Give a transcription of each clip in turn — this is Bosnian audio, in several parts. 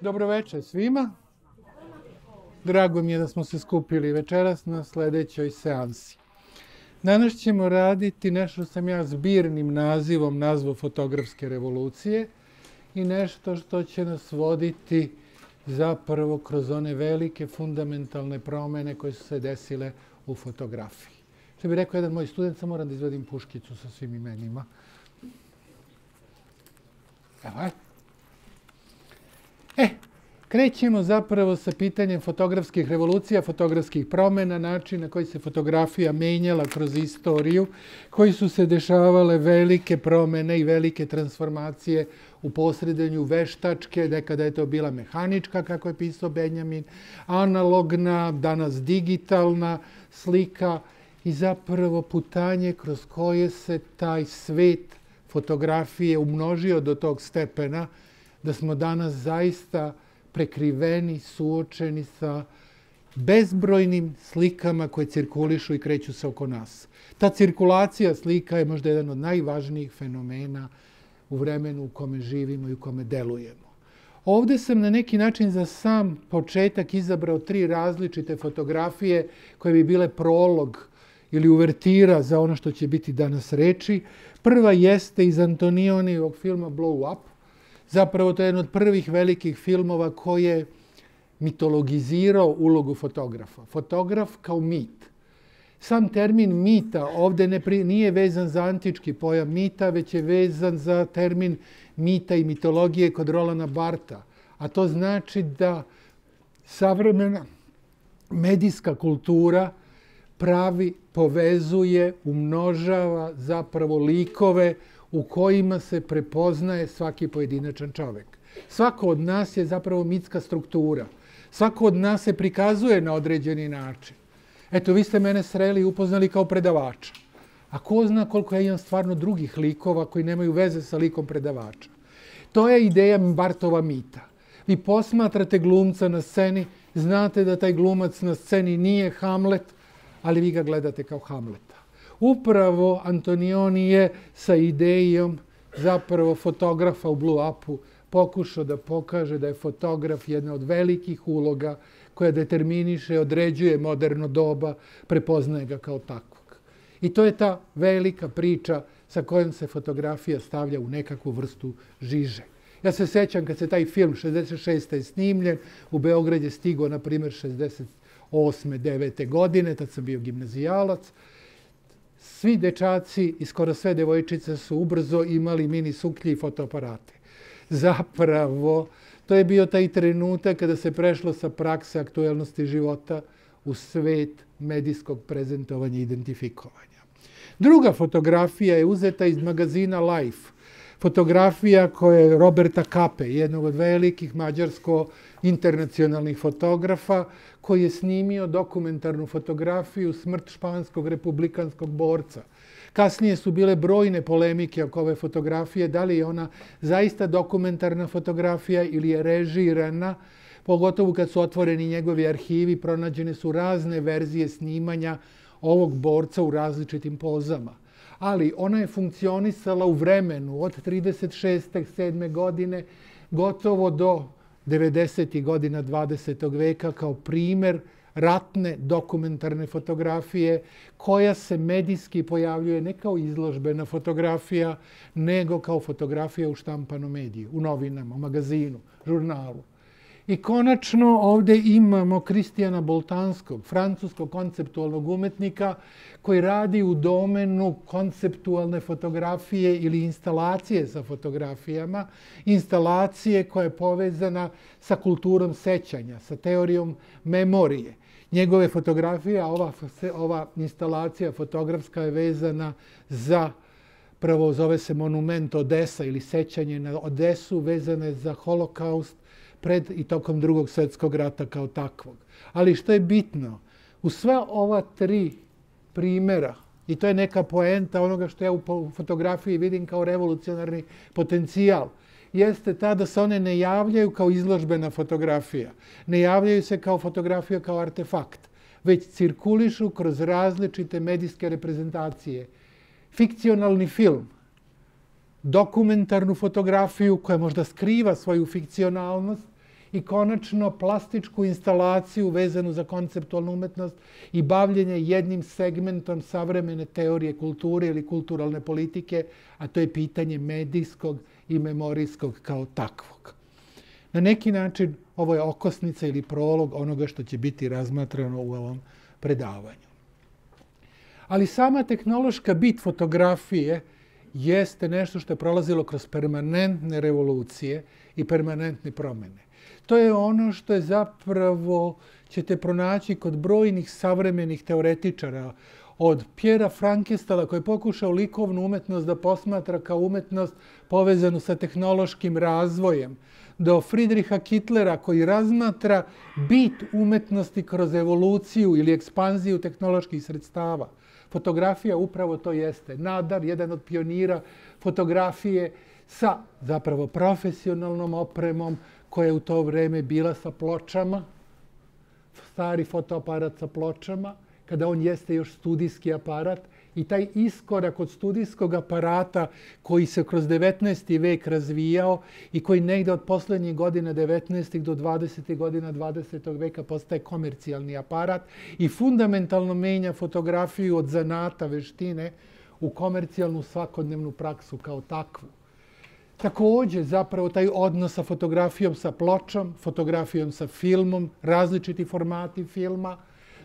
Dobro večer svima. Drago mi je da smo se skupili večeras na sledećoj seansi. Danas ćemo raditi nešto sam ja zbirnim nazivom nazvu fotografske revolucije i nešto što će nas voditi zapravo kroz one velike fundamentalne promene koje su se desile u fotografiji. Što bi rekao jedan moj student, sam moram da izvedim puškicu sa svim imenima. Evo je. E, krećemo zapravo sa pitanjem fotografskih revolucija, fotografskih promjena, način na koji se fotografija menjala kroz istoriju, koji su se dešavale velike promjene i velike transformacije u posredenju veštačke, nekada je to bila mehanička, kako je pisao Benjamin, analogna, danas digitalna slika i zapravo putanje kroz koje se taj svet fotografije umnožio do tog stepena, da smo danas zaista prekriveni, suočeni sa bezbrojnim slikama koje cirkulišu i kreću se oko nas. Ta cirkulacija slika je možda jedan od najvažnijih fenomena u vremenu u kome živimo i u kome delujemo. Ovde sam na neki način za sam početak izabrao tri različite fotografije koje bi bile prolog ili uvertira za ono što će biti danas reči. Prva jeste iz Antonionijevog filma Blow Up, Zapravo to je jedan od prvih velikih filmova koji je mitologizirao ulogu fotografa. Fotograf kao mit. Sam termin mita ovdje ne pri, nije vezan za antički pojam mita, već je vezan za termin mita i mitologije kod Rolana Barta. A to znači da savremena medijska kultura pravi, povezuje, umnožava zapravo likove, u kojima se prepoznaje svaki pojedinačan čovek. Svako od nas je zapravo mitska struktura. Svako od nas se prikazuje na određeni način. Eto, vi ste mene sreli i upoznali kao predavača. A ko zna koliko ja imam stvarno drugih likova koji nemaju veze sa likom predavača. To je ideja Bartova mita. Vi posmatrate glumca na sceni, znate da taj glumac na sceni nije Hamlet, ali vi ga gledate kao Hamlet upravo Antonioni je sa idejom zapravo fotografa u Blue Upu pokušao da pokaže da je fotograf jedna od velikih uloga koja determiniše, određuje moderno doba, prepoznaje ga kao takvog. I to je ta velika priča sa kojom se fotografija stavlja u nekakvu vrstu žiže. Ja se sećam kad se taj film 66. je snimljen, u Beograd je stigo, na primjer, 68. 9. godine, tad sam bio gimnazijalac, svi dečaci i skoro sve devojčice su ubrzo imali mini suklje i fotoaparate. Zapravo, to je bio taj trenutak kada se prešlo sa prakse aktuelnosti života u svet medijskog prezentovanja i identifikovanja. Druga fotografija je uzeta iz magazina Life. Fotografija koja je Roberta Kape, jednog od velikih mađarsko-internacionalnih fotografa, koji je snimio dokumentarnu fotografiju smrt španskog republikanskog borca. Kasnije su bile brojne polemike oko ove fotografije, da li je ona zaista dokumentarna fotografija ili je režirana, pogotovo kad su otvoreni njegovi arhivi, pronađene su razne verzije snimanja ovog borca u različitim pozama. Ali ona je funkcionisala u vremenu od 36. 7. godine gotovo do 90. godina 20. veka kao primer ratne dokumentarne fotografije koja se medijski pojavljuje ne kao izložbena fotografija, nego kao fotografija u štampanom mediju, u novinama, u magazinu, žurnalu. I konačno ovdje imamo Kristijana Boltanskog, francuskog konceptualnog umetnika koji radi u domenu konceptualne fotografije ili instalacije sa fotografijama, instalacije koja je povezana sa kulturom sećanja, sa teorijom memorije. Njegove fotografije, a ova, ova instalacija fotografska je vezana za prvo zove se monument Odesa ili sećanje na Odesu, vezane za holokaust, pred i tokom drugog svjetskog rata kao takvog. Ali što je bitno, u sva ova tri primjera, i to je neka poenta onoga što ja u fotografiji vidim kao revolucionarni potencijal, jeste ta da se one ne javljaju kao izložbena fotografija, ne javljaju se kao fotografija kao artefakt, već cirkulišu kroz različite medijske reprezentacije. Fikcionalni film, dokumentarnu fotografiju koja možda skriva svoju fikcionalnost i konačno plastičku instalaciju vezanu za konceptualnu umetnost i bavljenje jednim segmentom savremene teorije kulture ili kulturalne politike, a to je pitanje medijskog i memorijskog kao takvog. Na neki način ovo je okosnica ili prolog onoga što će biti razmatrano u ovom predavanju. Ali sama tehnološka bit fotografije jeste nešto što je prolazilo kroz permanentne revolucije i permanentne promjene. To je ono što je zapravo ćete pronaći kod brojnih savremenih teoretičara, od Pjera Frankestala koji je pokušao likovnu umetnost da posmatra kao umetnost povezanu sa tehnološkim razvojem, do Friedricha Kittlera koji razmatra bit umetnosti kroz evoluciju ili ekspanziju tehnoloških sredstava. Fotografija upravo to jeste. Nadar, jedan od pionira fotografije sa zapravo profesionalnom opremom koja je u to vreme bila sa pločama, stari fotoaparat sa pločama, kada on jeste još studijski aparat i taj iskorak od studijskog aparata koji se kroz 19. vek razvijao i koji negde od poslednjih godina 19. do 20. godina 20. veka postaje komercijalni aparat i fundamentalno menja fotografiju od zanata veštine u komercijalnu svakodnevnu praksu kao takvu. Također, zapravo, taj odnos sa fotografijom sa pločom, fotografijom sa filmom, različiti formati filma,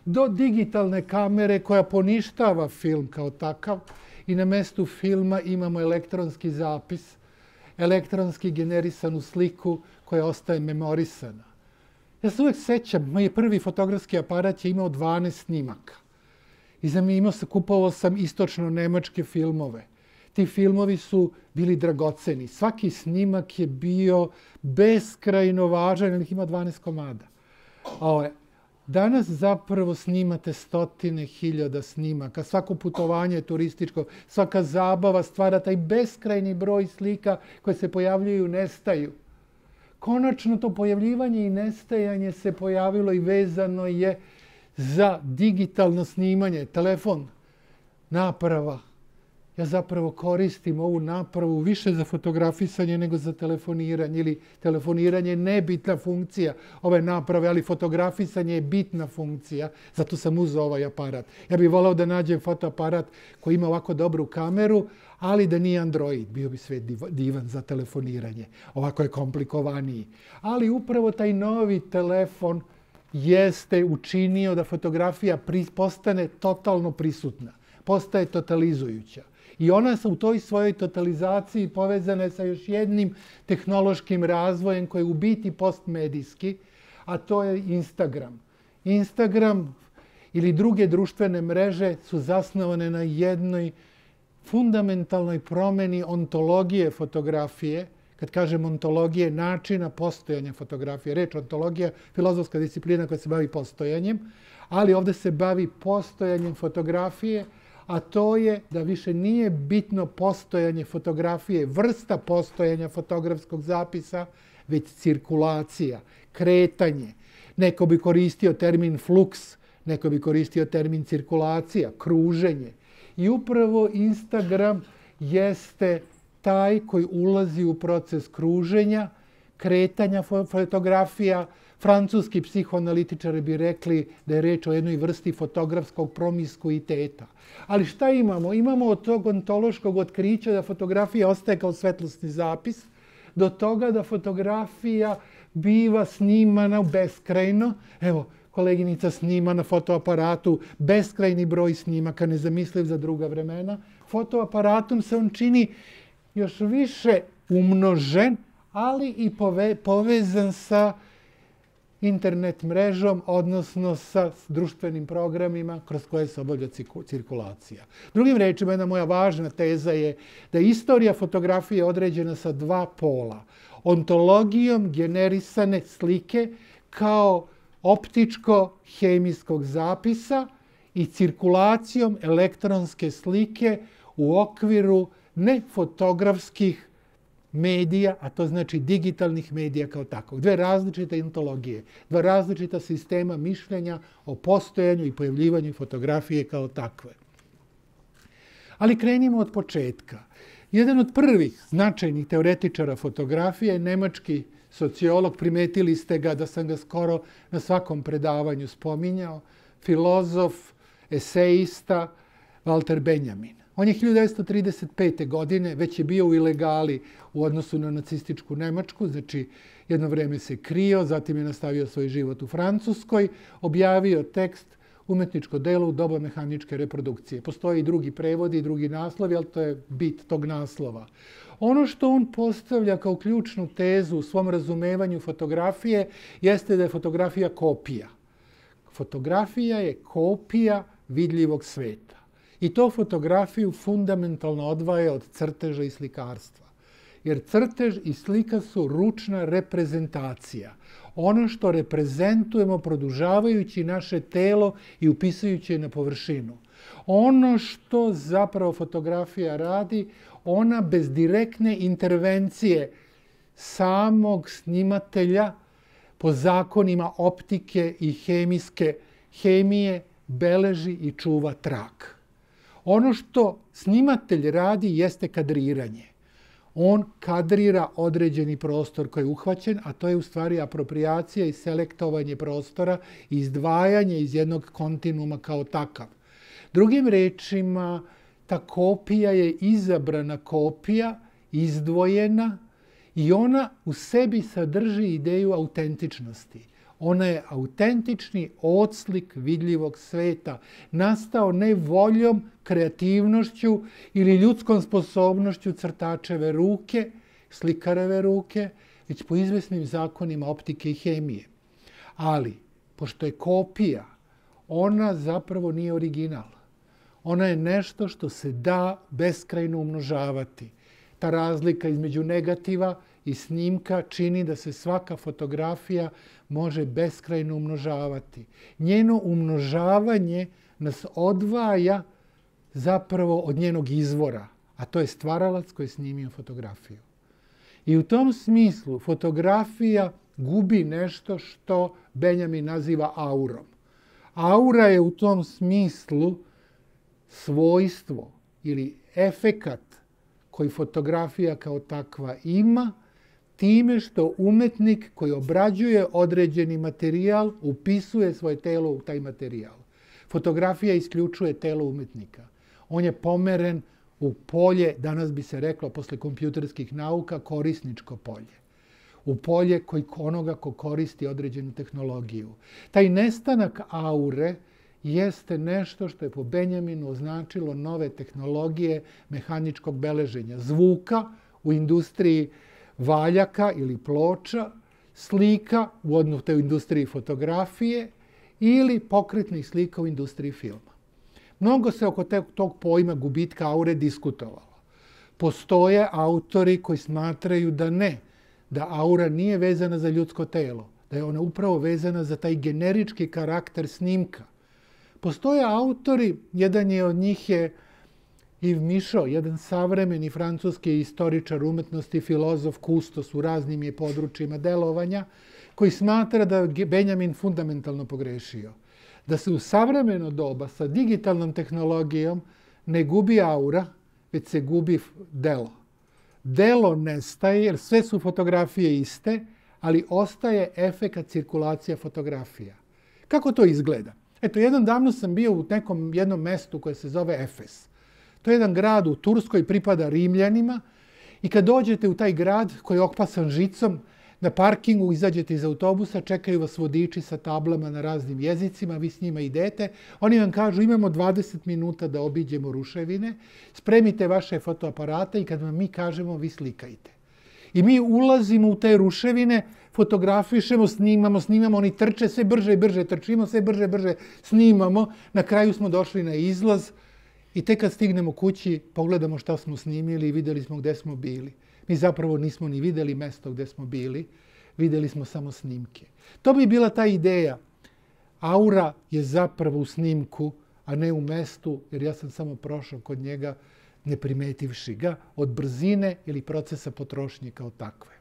do digitalne kamere koja poništava film kao takav i na mestu filma imamo elektronski zapis, elektronski generisanu sliku koja ostaje memorisana. Ja se uvek sećam, moj prvi fotografski aparat je imao 12 snimaka. I za mi imao se, kupovao sam istočno-nemačke filmove. Ti filmovi su bili dragoceni. Svaki snimak je bio beskrajno važan, jer ih ima 12 komada. Danas zapravo snimate stotine hiljada snimaka. Svako putovanje turističko, svaka zabava stvara taj beskrajni broj slika koje se pojavljuju i nestaju. Konačno to pojavljivanje i nestajanje se pojavilo i vezano je za digitalno snimanje, telefon, naprava, ja zapravo koristim ovu napravu više za fotografisanje nego za telefoniranje ili telefoniranje je nebitna funkcija ove naprave, ali fotografisanje je bitna funkcija, zato sam uzao ovaj aparat. Ja bih volao da nađem fotoaparat koji ima ovako dobru kameru, ali da nije Android, bio bi sve divan za telefoniranje. Ovako je komplikovaniji. Ali upravo taj novi telefon jeste učinio da fotografija postane totalno prisutna, postaje totalizujuća. I ona se u toj svojoj totalizaciji povezane sa još jednim tehnološkim razvojem koji je u biti postmedijski, a to je Instagram. Instagram ili druge društvene mreže su zasnovane na jednoj fundamentalnoj promeni ontologije fotografije, kad kažem ontologije, načina postojanja fotografije. Reč ontologija, filozofska disciplina koja se bavi postojanjem, ali ovde se bavi postojanjem fotografije, a to je da više nije bitno postojanje fotografije, vrsta postojanja fotografskog zapisa, već cirkulacija, kretanje. Neko bi koristio termin fluks, neko bi koristio termin cirkulacija, kruženje. I upravo Instagram jeste taj koji ulazi u proces kruženja, kretanja fotografija, Francuski psihoanalitičari bi rekli da je reč o jednoj vrsti fotografskog promiskuiteta. Ali šta imamo? Imamo od tog ontološkog otkrića da fotografija ostaje kao svetlosni zapis, do toga da fotografija biva snimana beskrajno. Evo, koleginica snima na fotoaparatu beskrajni broj snimaka, nezamisliv za druga vremena. Fotoaparatom se on čini još više umnožen, ali i povezan sa internet mrežom, odnosno sa društvenim programima kroz koje se obavlja cirkulacija. Drugim rečima, jedna moja važna teza je da je istorija fotografije određena sa dva pola. Ontologijom generisane slike kao optičko-hemijskog zapisa i cirkulacijom elektronske slike u okviru nefotografskih medija, a to znači digitalnih medija kao takvog. Dve različite ontologije, dva različita sistema mišljenja o postojanju i pojavljivanju fotografije kao takve. Ali krenimo od početka. Jedan od prvih značajnih teoretičara fotografije je nemački sociolog, primetili ste ga da sam ga skoro na svakom predavanju spominjao, filozof, eseista, Walter Benjamin. On je 1935. godine već je bio u ilegali u odnosu na nacističku Nemačku, znači jedno vreme se krio, zatim je nastavio svoj život u Francuskoj, objavio tekst umetničko delo u doba mehaničke reprodukcije. Postoje i drugi prevodi i drugi naslovi, ali to je bit tog naslova. Ono što on postavlja kao ključnu tezu u svom razumevanju fotografije jeste da je fotografija kopija. Fotografija je kopija vidljivog sveta. I to fotografiju fundamentalno odvaja od crteža i slikarstva. Jer crtež i slika su ručna reprezentacija. Ono što reprezentujemo produžavajući naše telo i upisujući na površinu. Ono što zapravo fotografija radi, ona bez direktne intervencije samog snimatelja po zakonima optike i hemijske hemije beleži i čuva trak. Ono što snimatelj radi jeste kadriranje. On kadrira određeni prostor koji je uhvaćen, a to je u stvari apropriacija i selektovanje prostora izdvajanje iz jednog kontinuma kao takav. Drugim rečima, ta kopija je izabrana kopija, izdvojena i ona u sebi sadrži ideju autentičnosti. Ona je autentični odslik vidljivog sveta, nastao ne voljom, kreativnošću ili ljudskom sposobnošću crtačeve ruke, slikareve ruke, već po izvesnim zakonima optike i hemije. Ali, pošto je kopija, ona zapravo nije original. Ona je nešto što se da beskrajno umnožavati. Ta razlika između negativa i i snimka čini da se svaka fotografija može beskrajno umnožavati. Njeno umnožavanje nas odvaja zapravo od njenog izvora, a to je stvaralac koji je snimio fotografiju. I u tom smislu fotografija gubi nešto što Benjamin naziva aurom. Aura je u tom smislu svojstvo ili efekat koji fotografija kao takva ima, time što umetnik koji obrađuje određeni materijal upisuje svoje telo u taj materijal. Fotografija isključuje telo umetnika. On je pomeren u polje, danas bi se reklo posle kompjuterskih nauka, korisničko polje. U polje koji onoga ko koristi određenu tehnologiju. Taj nestanak aure jeste nešto što je po Benjaminu označilo nove tehnologije mehaničkog beleženja zvuka u industriji valjaka ili ploča, slika u odnosu u industriji fotografije ili pokretnih slika u industriji filma. Mnogo se oko tog pojma gubitka aure diskutovalo. Postoje autori koji smatraju da ne, da aura nije vezana za ljudsko telo, da je ona upravo vezana za taj generički karakter snimka. Postoje autori, jedan je od njih je Yves Michaud, jedan savremeni francuski istoričar umetnosti, filozof, kustos u raznim je područjima delovanja, koji smatra da Benjamin fundamentalno pogrešio. Da se u savremeno doba sa digitalnom tehnologijom ne gubi aura, već se gubi delo. Delo nestaje, jer sve su fotografije iste, ali ostaje efekat cirkulacija fotografija. Kako to izgleda? Eto, jedan davno sam bio u nekom jednom mestu koje se zove Efes. To je jedan grad u Turskoj, pripada Rimljanima. I kad dođete u taj grad koji je okpasan žicom, na parkingu izađete iz autobusa, čekaju vas vodiči sa tablama na raznim jezicima, vi s njima idete. Oni vam kažu imamo 20 minuta da obiđemo ruševine, spremite vaše fotoaparate i kad vam mi kažemo vi slikajte. I mi ulazimo u te ruševine, fotografišemo, snimamo, snimamo, oni trče sve brže i brže, trčimo sve brže i brže, snimamo. Na kraju smo došli na izlaz, I tek kad stignemo kući, pogledamo šta smo snimili i videli smo gde smo bili. Mi zapravo nismo ni videli mesto gde smo bili, videli smo samo snimke. To bi bila ta ideja. Aura je zapravo u snimku, a ne u mestu, jer ja sam samo prošao kod njega ne primetivši ga od brzine ili procesa potrošnje kao takve.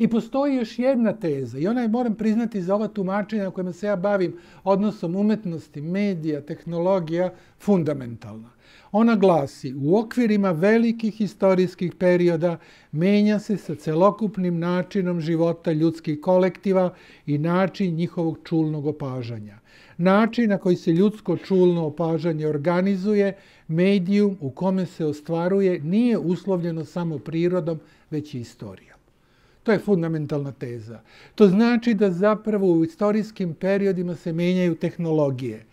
I postoji još jedna teza, i ona je, moram priznati, za ova tumačenja na kojima se ja bavim odnosom umetnosti, medija, tehnologija, fundamentalna. Ona glasi, u okvirima velikih historijskih perioda menja se sa celokupnim načinom života ljudskih kolektiva i način njihovog čulnog opažanja. Način na koji se ljudsko čulno opažanje organizuje, medijum u kome se ostvaruje, nije uslovljeno samo prirodom, već i istorijom. To je fundamentalna teza. To znači da zapravo u istorijskim periodima se menjaju tehnologije.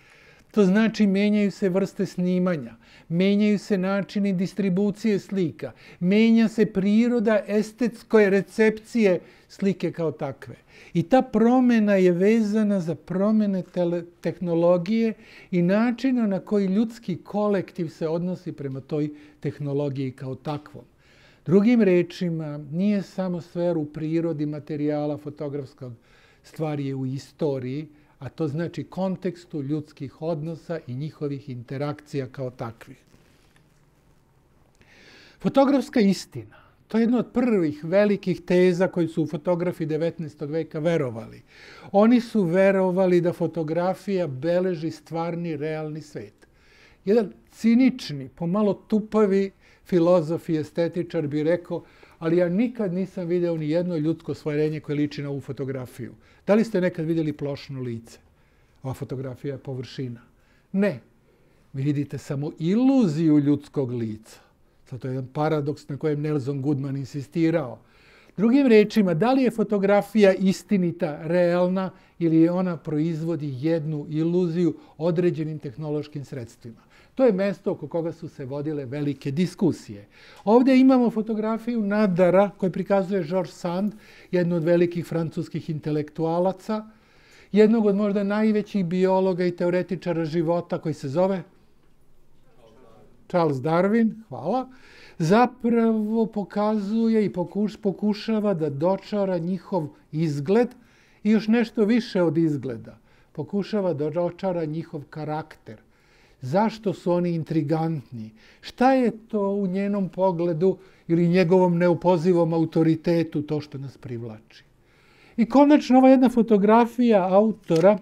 To znači menjaju se vrste snimanja, menjaju se načini distribucije slika, menja se priroda estetske recepcije slike kao takve. I ta promjena je vezana za promjene tehnologije i načina na koji ljudski kolektiv se odnosi prema toj tehnologiji kao takvom. Drugim rečima, nije samo sfera u prirodi materijala fotografskog, stvar je u istoriji, a to znači kontekstu ljudskih odnosa i njihovih interakcija kao takvih. Fotografska istina, to je jedna od prvih velikih teza koji su u fotografi 19. veka verovali. Oni su verovali da fotografija beleži stvarni, realni svet. Jedan cinični, pomalo tupavi filozof i estetičar bi rekao, ali ja nikad nisam video ni jedno ljudsko stvorenje koje liči na ovu fotografiju. Da li ste nekad vidjeli plošno lice? Ova fotografija je površina. Ne. Vi vidite samo iluziju ljudskog lica. To je jedan paradoks na kojem Nelson Goodman insistirao. Drugim rečima, da li je fotografija istinita, realna ili je ona proizvodi jednu iluziju određenim tehnološkim sredstvima? To je mesto oko koga su se vodile velike diskusije. Ovdje imamo fotografiju Nadara koju prikazuje Georges Sand, jedno od velikih francuskih intelektualaca, jednog od možda najvećih biologa i teoretičara života koji se zove Charles Darwin, hvala, zapravo pokazuje i pokuš, pokušava da dočara njihov izgled i još nešto više od izgleda. Pokušava da dočara njihov karakter zašto su oni intrigantni, šta je to u njenom pogledu ili njegovom neupozivom autoritetu to što nas privlači. I konačno ova jedna fotografija autora,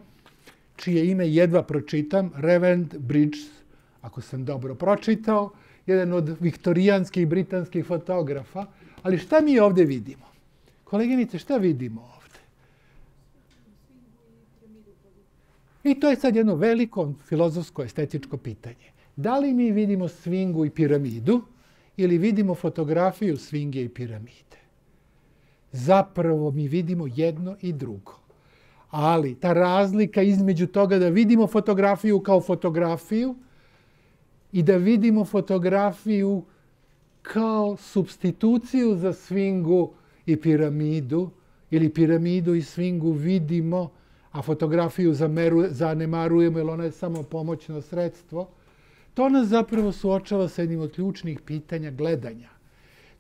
čije ime jedva pročitam, Revend Bridges, ako sam dobro pročitao, jedan od viktorijanskih britanskih fotografa. Ali šta mi ovdje vidimo? Koleginice, šta vidimo I to je sad jedno veliko filozofsko estetičko pitanje. Da li mi vidimo svingu i piramidu ili vidimo fotografiju svinge i piramide? Zapravo mi vidimo jedno i drugo. Ali ta razlika između toga da vidimo fotografiju kao fotografiju i da vidimo fotografiju kao substituciju za svingu i piramidu ili piramidu i svingu vidimo a fotografiju zanemarujemo jer ona je samo pomoćno sredstvo, to nas zapravo suočava sa jednim od ključnih pitanja gledanja.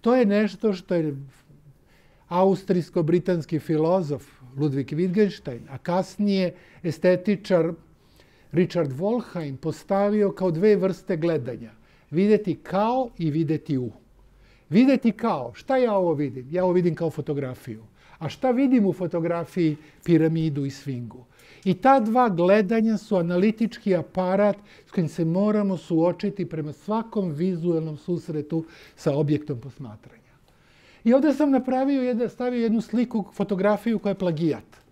To je nešto što je austrijsko-britanski filozof Ludwig Wittgenstein, a kasnije estetičar Richard Wolheim postavio kao dve vrste gledanja. Videti kao i videti u. Videti kao, šta ja ovo vidim? Ja ovo vidim kao fotografiju. A šta vidim u fotografiji piramidu i svingu? I ta dva gledanja su analitički aparat s kojim se moramo suočiti prema svakom vizualnom susretu sa objektom posmatranja. I ovdje sam napravio jedan, stavio jednu sliku, fotografiju koja je plagijat.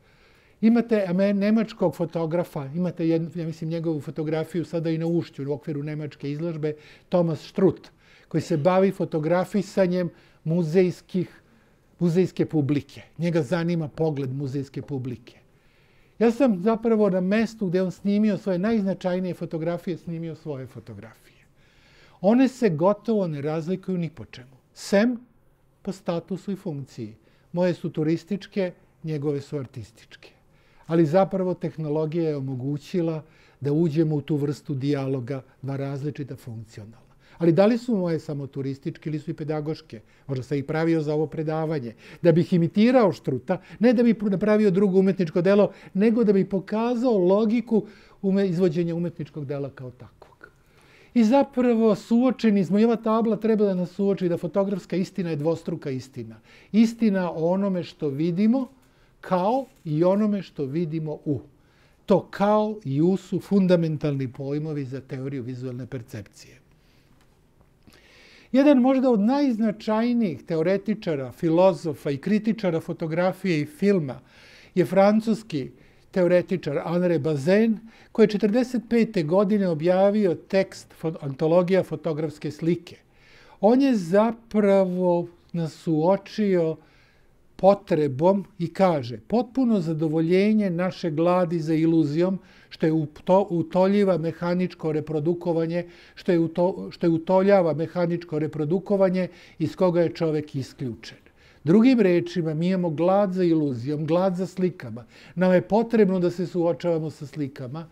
Imate nemačkog fotografa, imate jednu, ja mislim, njegovu fotografiju sada i na ušću u okviru nemačke izložbe, Thomas Strutt, koji se bavi fotografisanjem muzejskih muzejske publike. Njega zanima pogled muzejske publike. Ja sam zapravo na mestu gdje on snimio svoje najznačajnije fotografije, snimio svoje fotografije. One se gotovo ne razlikuju ni po čemu. Sem po statusu i funkciji. Moje su turističke, njegove su artističke. Ali zapravo tehnologija je omogućila da uđemo u tu vrstu dijaloga dva različita funkcionalna. Ali da li su moje samo turističke ili su i pedagoške? Možda sam ih pravio za ovo predavanje. Da bih imitirao štruta, ne da bih napravio drugo umetničko delo, nego da bih pokazao logiku izvođenja umetničkog dela kao takvog. I zapravo suočeni smo, i ova tabla treba da nas suoči da fotografska istina je dvostruka istina. Istina o onome što vidimo kao i onome što vidimo u. To kao i u su fundamentalni pojmovi za teoriju vizualne percepcije. Jedan možda od najznačajnijih teoretičara, filozofa i kritičara fotografije i filma je francuski teoretičar André Bazin, koji je 1945. godine objavio tekst Antologija fotografske slike. On je zapravo nas suočio potrebom i kaže potpuno zadovoljenje naše gladi za iluzijom što je utoljiva mehaničko reprodukovanje, što je, uto, što je utoljava mehaničko reprodukovanje iz koga je čovek isključen. Drugim rečima, mi imamo glad za iluzijom, glad za slikama. Nam je potrebno da se suočavamo sa slikama,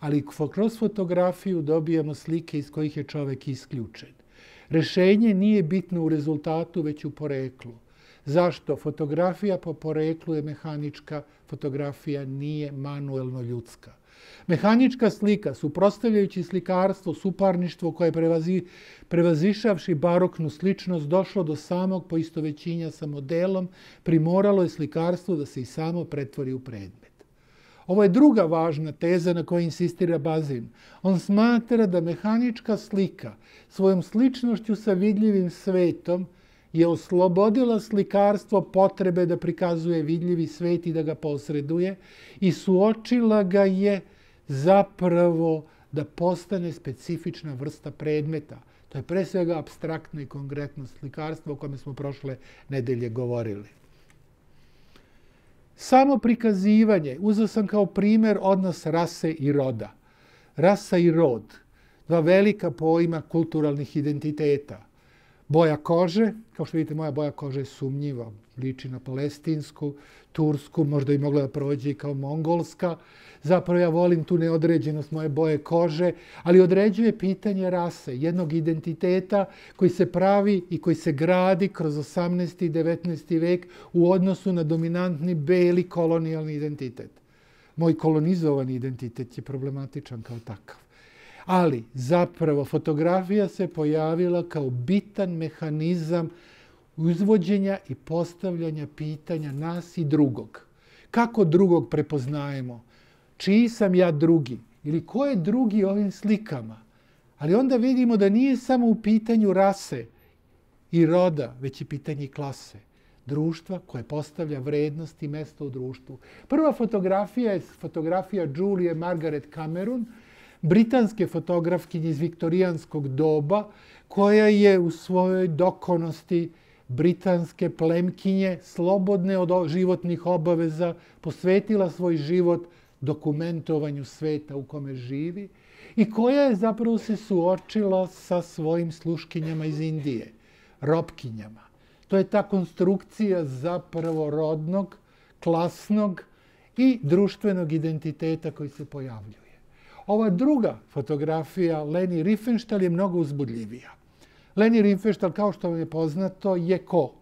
ali kroz fotografiju dobijamo slike iz kojih je čovek isključen. Rešenje nije bitno u rezultatu, već u poreklu. Zašto? Fotografija po poreklu je mehanička, fotografija nije manuelno ljudska. Mehanička slika, suprostavljajući slikarstvo, suparništvo koje prevazi, prevazišavši baroknu sličnost, došlo do samog poistovećinja sa modelom, primoralo je slikarstvo da se i samo pretvori u predmet. Ovo je druga važna teza na kojoj insistira Bazin. On smatra da mehanička slika svojom sličnošću sa vidljivim svetom je oslobodila slikarstvo potrebe da prikazuje vidljivi svet i da ga posreduje i suočila ga je zapravo da postane specifična vrsta predmeta. To je pre svega abstraktno i konkretno slikarstvo o kome smo prošle nedelje govorili. Samo prikazivanje, uzao sam kao primjer odnos rase i roda. Rasa i rod, dva velika pojma kulturalnih identiteta. Boja kože, kao što vidite moja boja kože je sumnjiva, liči na palestinsku, tursku, možda i mogla da prođe i kao mongolska. Zapravo ja volim tu neodređenost moje boje kože, ali određuje pitanje rase, jednog identiteta koji se pravi i koji se gradi kroz 18. i 19. vek u odnosu na dominantni beli kolonijalni identitet. Moj kolonizovani identitet je problematičan kao takav. Ali zapravo fotografija se pojavila kao bitan mehanizam uzvođenja i postavljanja pitanja nas i drugog. Kako drugog prepoznajemo? Čiji sam ja drugi? Ili ko je drugi ovim slikama? Ali onda vidimo da nije samo u pitanju rase i roda, već i pitanje klase. Društva koje postavlja vrednost i mesto u društvu. Prva fotografija je fotografija Julie Margaret Cameron, britanske fotografkinje iz viktorijanskog doba, koja je u svojoj dokonosti britanske plemkinje, slobodne od životnih obaveza, posvetila svoj život dokumentovanju sveta u kome živi i koja je zapravo se suočila sa svojim sluškinjama iz Indije, ropkinjama. To je ta konstrukcija zapravo rodnog, klasnog i društvenog identiteta koji se pojavljuje. Ova druga fotografija Leni Riefenstahl je mnogo uzbudljivija. Leni Riefenstahl, kao što vam je poznato, je ko?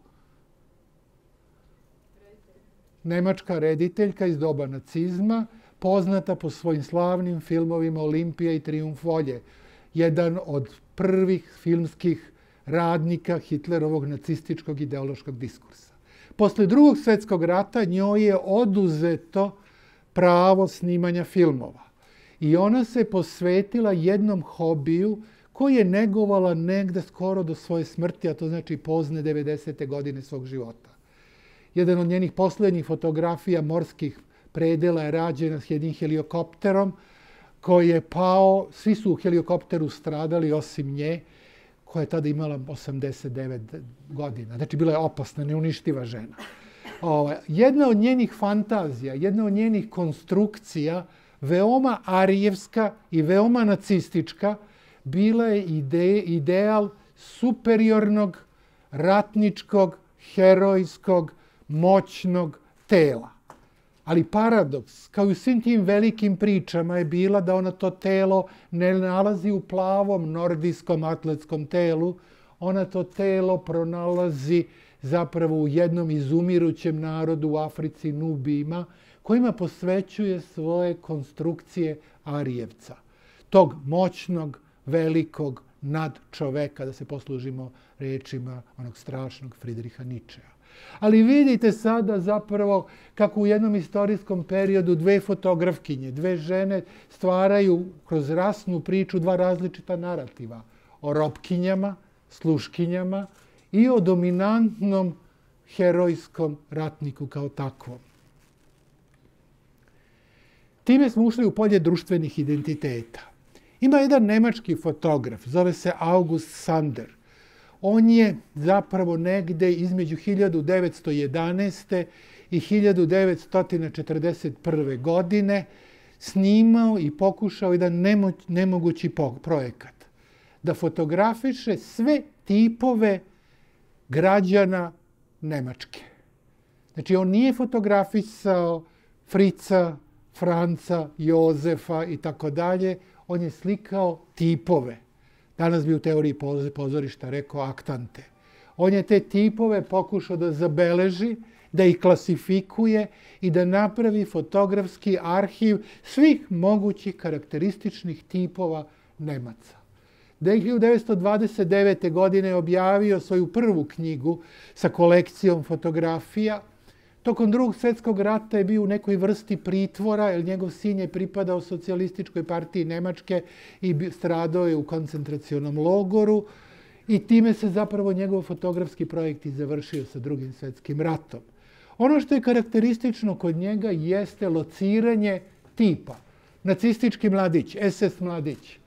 Nemačka rediteljka iz doba nacizma, poznata po svojim slavnim filmovima Olimpija i Triumf volje. Jedan od prvih filmskih radnika Hitlerovog nacističkog ideološkog diskursa. Posle drugog svetskog rata njoj je oduzeto pravo snimanja filmova. I ona se posvetila jednom hobiju koji je negovala negde skoro do svoje smrti, a to znači pozne 90. godine svog života. Jedan od njenih poslednjih fotografija morskih predela je rađena s jednim helikopterom koji je pao, svi su u helikopteru stradali osim nje, koja je tada imala 89 godina. Znači, bila je opasna, neuništiva žena. Ovo, jedna od njenih fantazija, jedna od njenih konstrukcija, veoma arijevska i veoma nacistička, bila je ide, ideal superiornog, ratničkog, herojskog, moćnog tela. Ali paradoks, kao i u svim tim velikim pričama, je bila da ona to telo ne nalazi u plavom nordijskom atletskom telu, ona to telo pronalazi zapravo u jednom izumirućem narodu u Africi, Nubima, kojima posvećuje svoje konstrukcije Arijevca. Tog moćnog, velikog nad čoveka, da se poslužimo rečima onog strašnog Friedricha Nietzschea. Ali vidite sada zapravo kako u jednom istorijskom periodu dve fotografkinje, dve žene stvaraju kroz rasnu priču dva različita narativa. O ropkinjama, sluškinjama i o dominantnom herojskom ratniku kao takvom. Time smo ušli u polje društvenih identiteta. Ima jedan nemački fotograf, zove se August Sander. On je zapravo negde između 1911. i 1941. godine snimao i pokušao jedan nemogući projekat. Da fotografiše sve tipove građana Nemačke. Znači, on nije fotografisao Frica, Franca, Jozefa i tako dalje. On je slikao tipove. Danas bi u teoriji pozorišta rekao aktante. On je te tipove pokušao da zabeleži, da ih klasifikuje i da napravi fotografski arhiv svih mogućih karakterističnih tipova Nemaca. 1929. godine je objavio svoju prvu knjigu sa kolekcijom fotografija. Tokom drugog svjetskog rata je bio u nekoj vrsti pritvora, jer njegov sin je pripadao socijalističkoj partiji Nemačke i stradao je u koncentracionom logoru. I time se zapravo njegov fotografski projekt i završio sa drugim svjetskim ratom. Ono što je karakteristično kod njega jeste lociranje tipa. Nacistički mladić, SS mladić,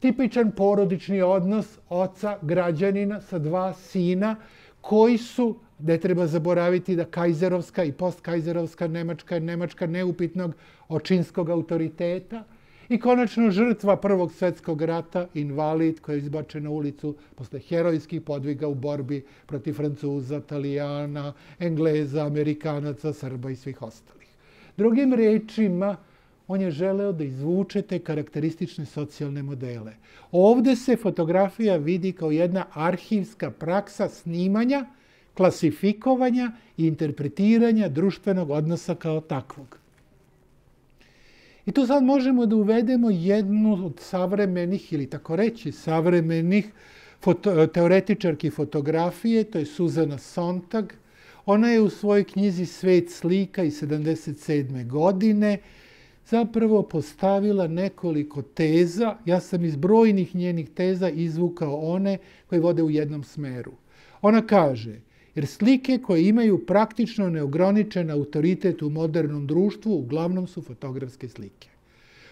tipičan porodični odnos oca građanina sa dva sina koji su, ne treba zaboraviti da kajzerovska i postkajzerovska Nemačka je Nemačka neupitnog očinskog autoriteta i konačno žrtva Prvog svjetskog rata, invalid koji je izbačen na ulicu posle herojskih podviga u borbi protiv Francuza, Italijana, Engleza, Amerikanaca, Srba i svih ostalih. Drugim rečima, on je želeo da izvuče te karakteristične socijalne modele. Ovde se fotografija vidi kao jedna arhivska praksa snimanja, klasifikovanja i interpretiranja društvenog odnosa kao takvog. I tu sad možemo da uvedemo jednu od savremenih, ili tako reći, savremenih foto, teoretičarki fotografije, to je Suzana Sontag. Ona je u svojoj knjizi Svet slika iz 77. godine zapravo postavila nekoliko teza. Ja sam iz brojnih njenih teza izvukao one koje vode u jednom smeru. Ona kaže, jer slike koje imaju praktično neograničen autoritet u modernom društvu uglavnom su fotografske slike.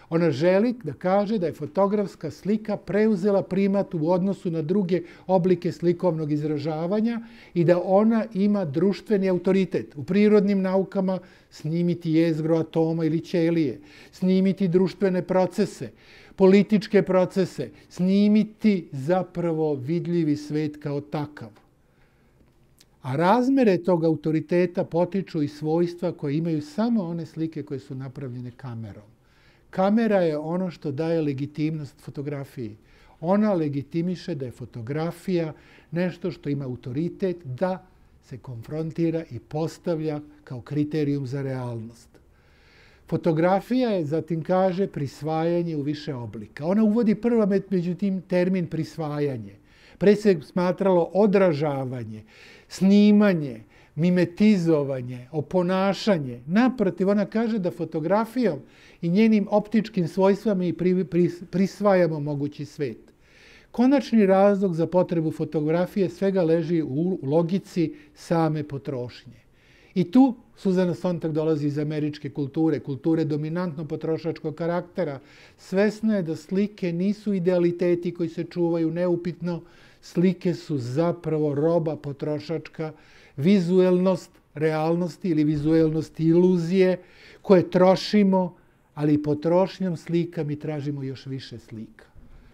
Ona želi da kaže da je fotografska slika preuzela primat u odnosu na druge oblike slikovnog izražavanja i da ona ima društveni autoritet. U prirodnim naukama snimiti jezgro atoma ili ćelije, snimiti društvene procese, političke procese, snimiti zapravo vidljivi svet kao takav. A razmere tog autoriteta potiču i svojstva koje imaju samo one slike koje su napravljene kamerom. Kamera je ono što daje legitimnost fotografiji. Ona legitimiše da je fotografija nešto što ima autoritet da se konfrontira i postavlja kao kriterijum za realnost. Fotografija je, zatim kaže, prisvajanje u više oblika. Ona uvodi prva međutim, termin prisvajanje. Pre se smatralo odražavanje, snimanje, mimetizovanje, oponašanje. Naprotiv, ona kaže da fotografijom i njenim optičkim svojstvama i prisvajamo mogući svet. Konačni razlog za potrebu fotografije svega leži u logici same potrošnje. I tu Suzana Sontag dolazi iz američke kulture, kulture dominantno potrošačkog karaktera. Svesna je da slike nisu idealiteti koji se čuvaju neupitno, slike su zapravo roba potrošačka, vizuelnost realnosti ili vizuelnost iluzije koje trošimo, ali potrošnjom slika mi tražimo još više slika.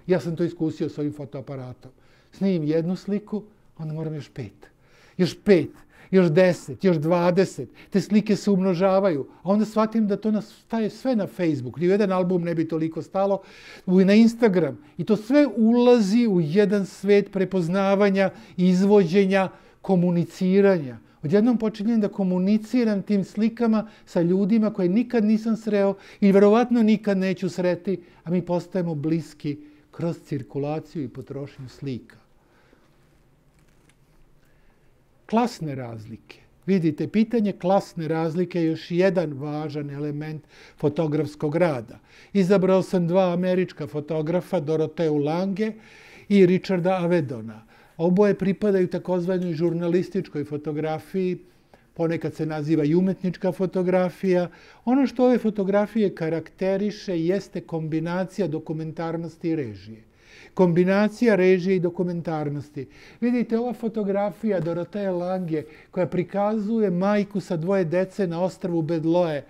Ja sam to iskusio s ovim fotoaparatom. Snimim jednu sliku, onda moram još pet. Još pet, još deset, još dvadeset. Te slike se umnožavaju. A onda shvatim da to staje sve na Facebook. Ni jedan album ne bi toliko stalo. I na Instagram. I to sve ulazi u jedan svet prepoznavanja, izvođenja, komuniciranja. Odjednom počinjem da komuniciram tim slikama sa ljudima koje nikad nisam sreo i verovatno nikad neću sreti, a mi postajemo bliski kroz cirkulaciju i potrošnju slika. Klasne razlike. Vidite, pitanje klasne razlike je još jedan važan element fotografskog rada. Izabrao sam dva američka fotografa, Doroteu Lange i Richarda Avedona. Oboje pripadaju takozvanoj žurnalističkoj fotografiji, ponekad se naziva i umetnička fotografija. Ono što ove fotografije karakteriše jeste kombinacija dokumentarnosti i režije. Kombinacija režije i dokumentarnosti. Vidite, ova fotografija Doroteja Lange koja prikazuje majku sa dvoje dece na ostrvu Bedloe,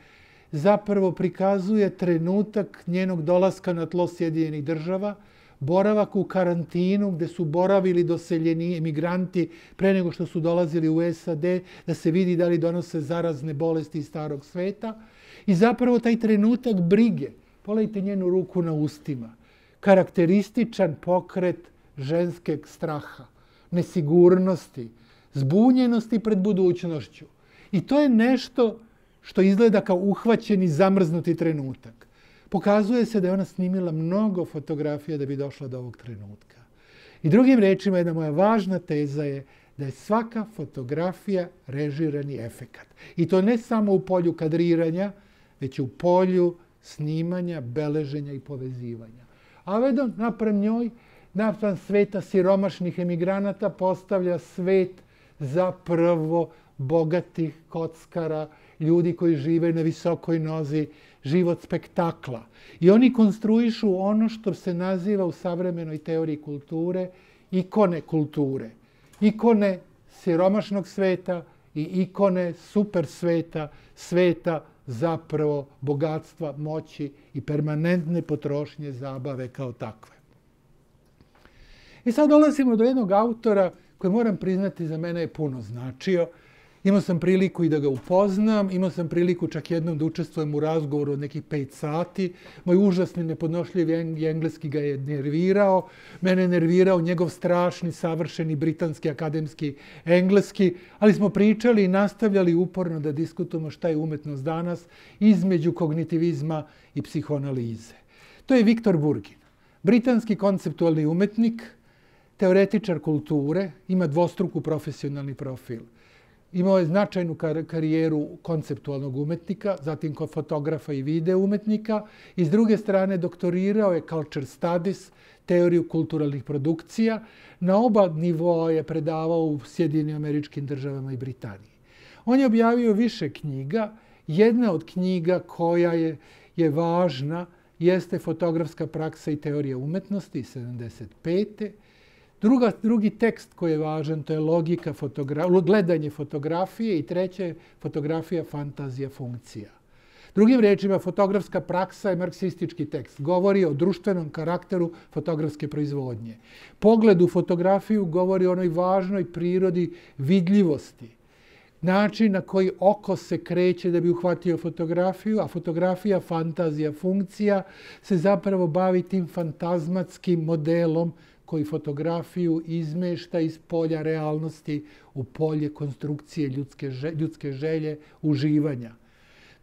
zapravo prikazuje trenutak njenog dolaska na tlo Sjedinjenih država, boravak u karantinu gde su boravili doseljeni emigranti pre nego što su dolazili u SAD, da se vidi da li donose zarazne bolesti iz starog sveta. I zapravo taj trenutak brige, pogledajte njenu ruku na ustima, karakterističan pokret ženskeg straha, nesigurnosti, zbunjenosti pred budućnošću. I to je nešto što izgleda kao uhvaćeni, zamrznuti trenutak pokazuje se da je ona snimila mnogo fotografija da bi došla do ovog trenutka. I drugim rečima, jedna moja važna teza je da je svaka fotografija režirani efekat. I to ne samo u polju kadriranja, već u polju snimanja, beleženja i povezivanja. A Avedon naprem njoj, naprem sveta siromašnih emigranata, postavlja svet za prvo bogatih kockara, ljudi koji žive na visokoj nozi, život spektakla. I oni konstruišu ono što se naziva u savremenoj teoriji kulture ikone kulture. Ikone siromašnog sveta i ikone super sveta, sveta zapravo bogatstva, moći i permanentne potrošnje zabave kao takve. I sad dolazimo do jednog autora koji moram priznati za mene je puno značio, Imao sam priliku i da ga upoznam, imao sam priliku čak jednom da učestvujem u razgovoru od nekih pet sati. Moj užasni nepodnošljiv engleski ga je nervirao. Mene je nervirao njegov strašni, savršeni britanski akademski engleski. Ali smo pričali i nastavljali uporno da diskutujemo šta je umetnost danas između kognitivizma i psihoanalize. To je Viktor Burgin, britanski konceptualni umetnik, teoretičar kulture, ima dvostruku profesionalni profil. Imao je značajnu karijeru konceptualnog umetnika, zatim kao fotografa i video umetnika. I s druge strane doktorirao je Culture Studies, teoriju kulturalnih produkcija. Na oba nivoa je predavao u Sjedinim američkim državama i Britaniji. On je objavio više knjiga. Jedna od knjiga koja je, je važna jeste fotografska praksa i teorija umetnosti 75. Druga, drugi tekst koji je važan, to je logika fotogra gledanje fotografije i treće fotografija, fantazija, funkcija. Drugim rečima, fotografska praksa je marksistički tekst. Govori o društvenom karakteru fotografske proizvodnje. Pogled u fotografiju govori o onoj važnoj prirodi vidljivosti. Način na koji oko se kreće da bi uhvatio fotografiju, a fotografija, fantazija, funkcija se zapravo bavi tim fantazmatskim modelom koji fotografiju izmešta iz polja realnosti u polje konstrukcije ljudske, želje, ljudske želje, uživanja.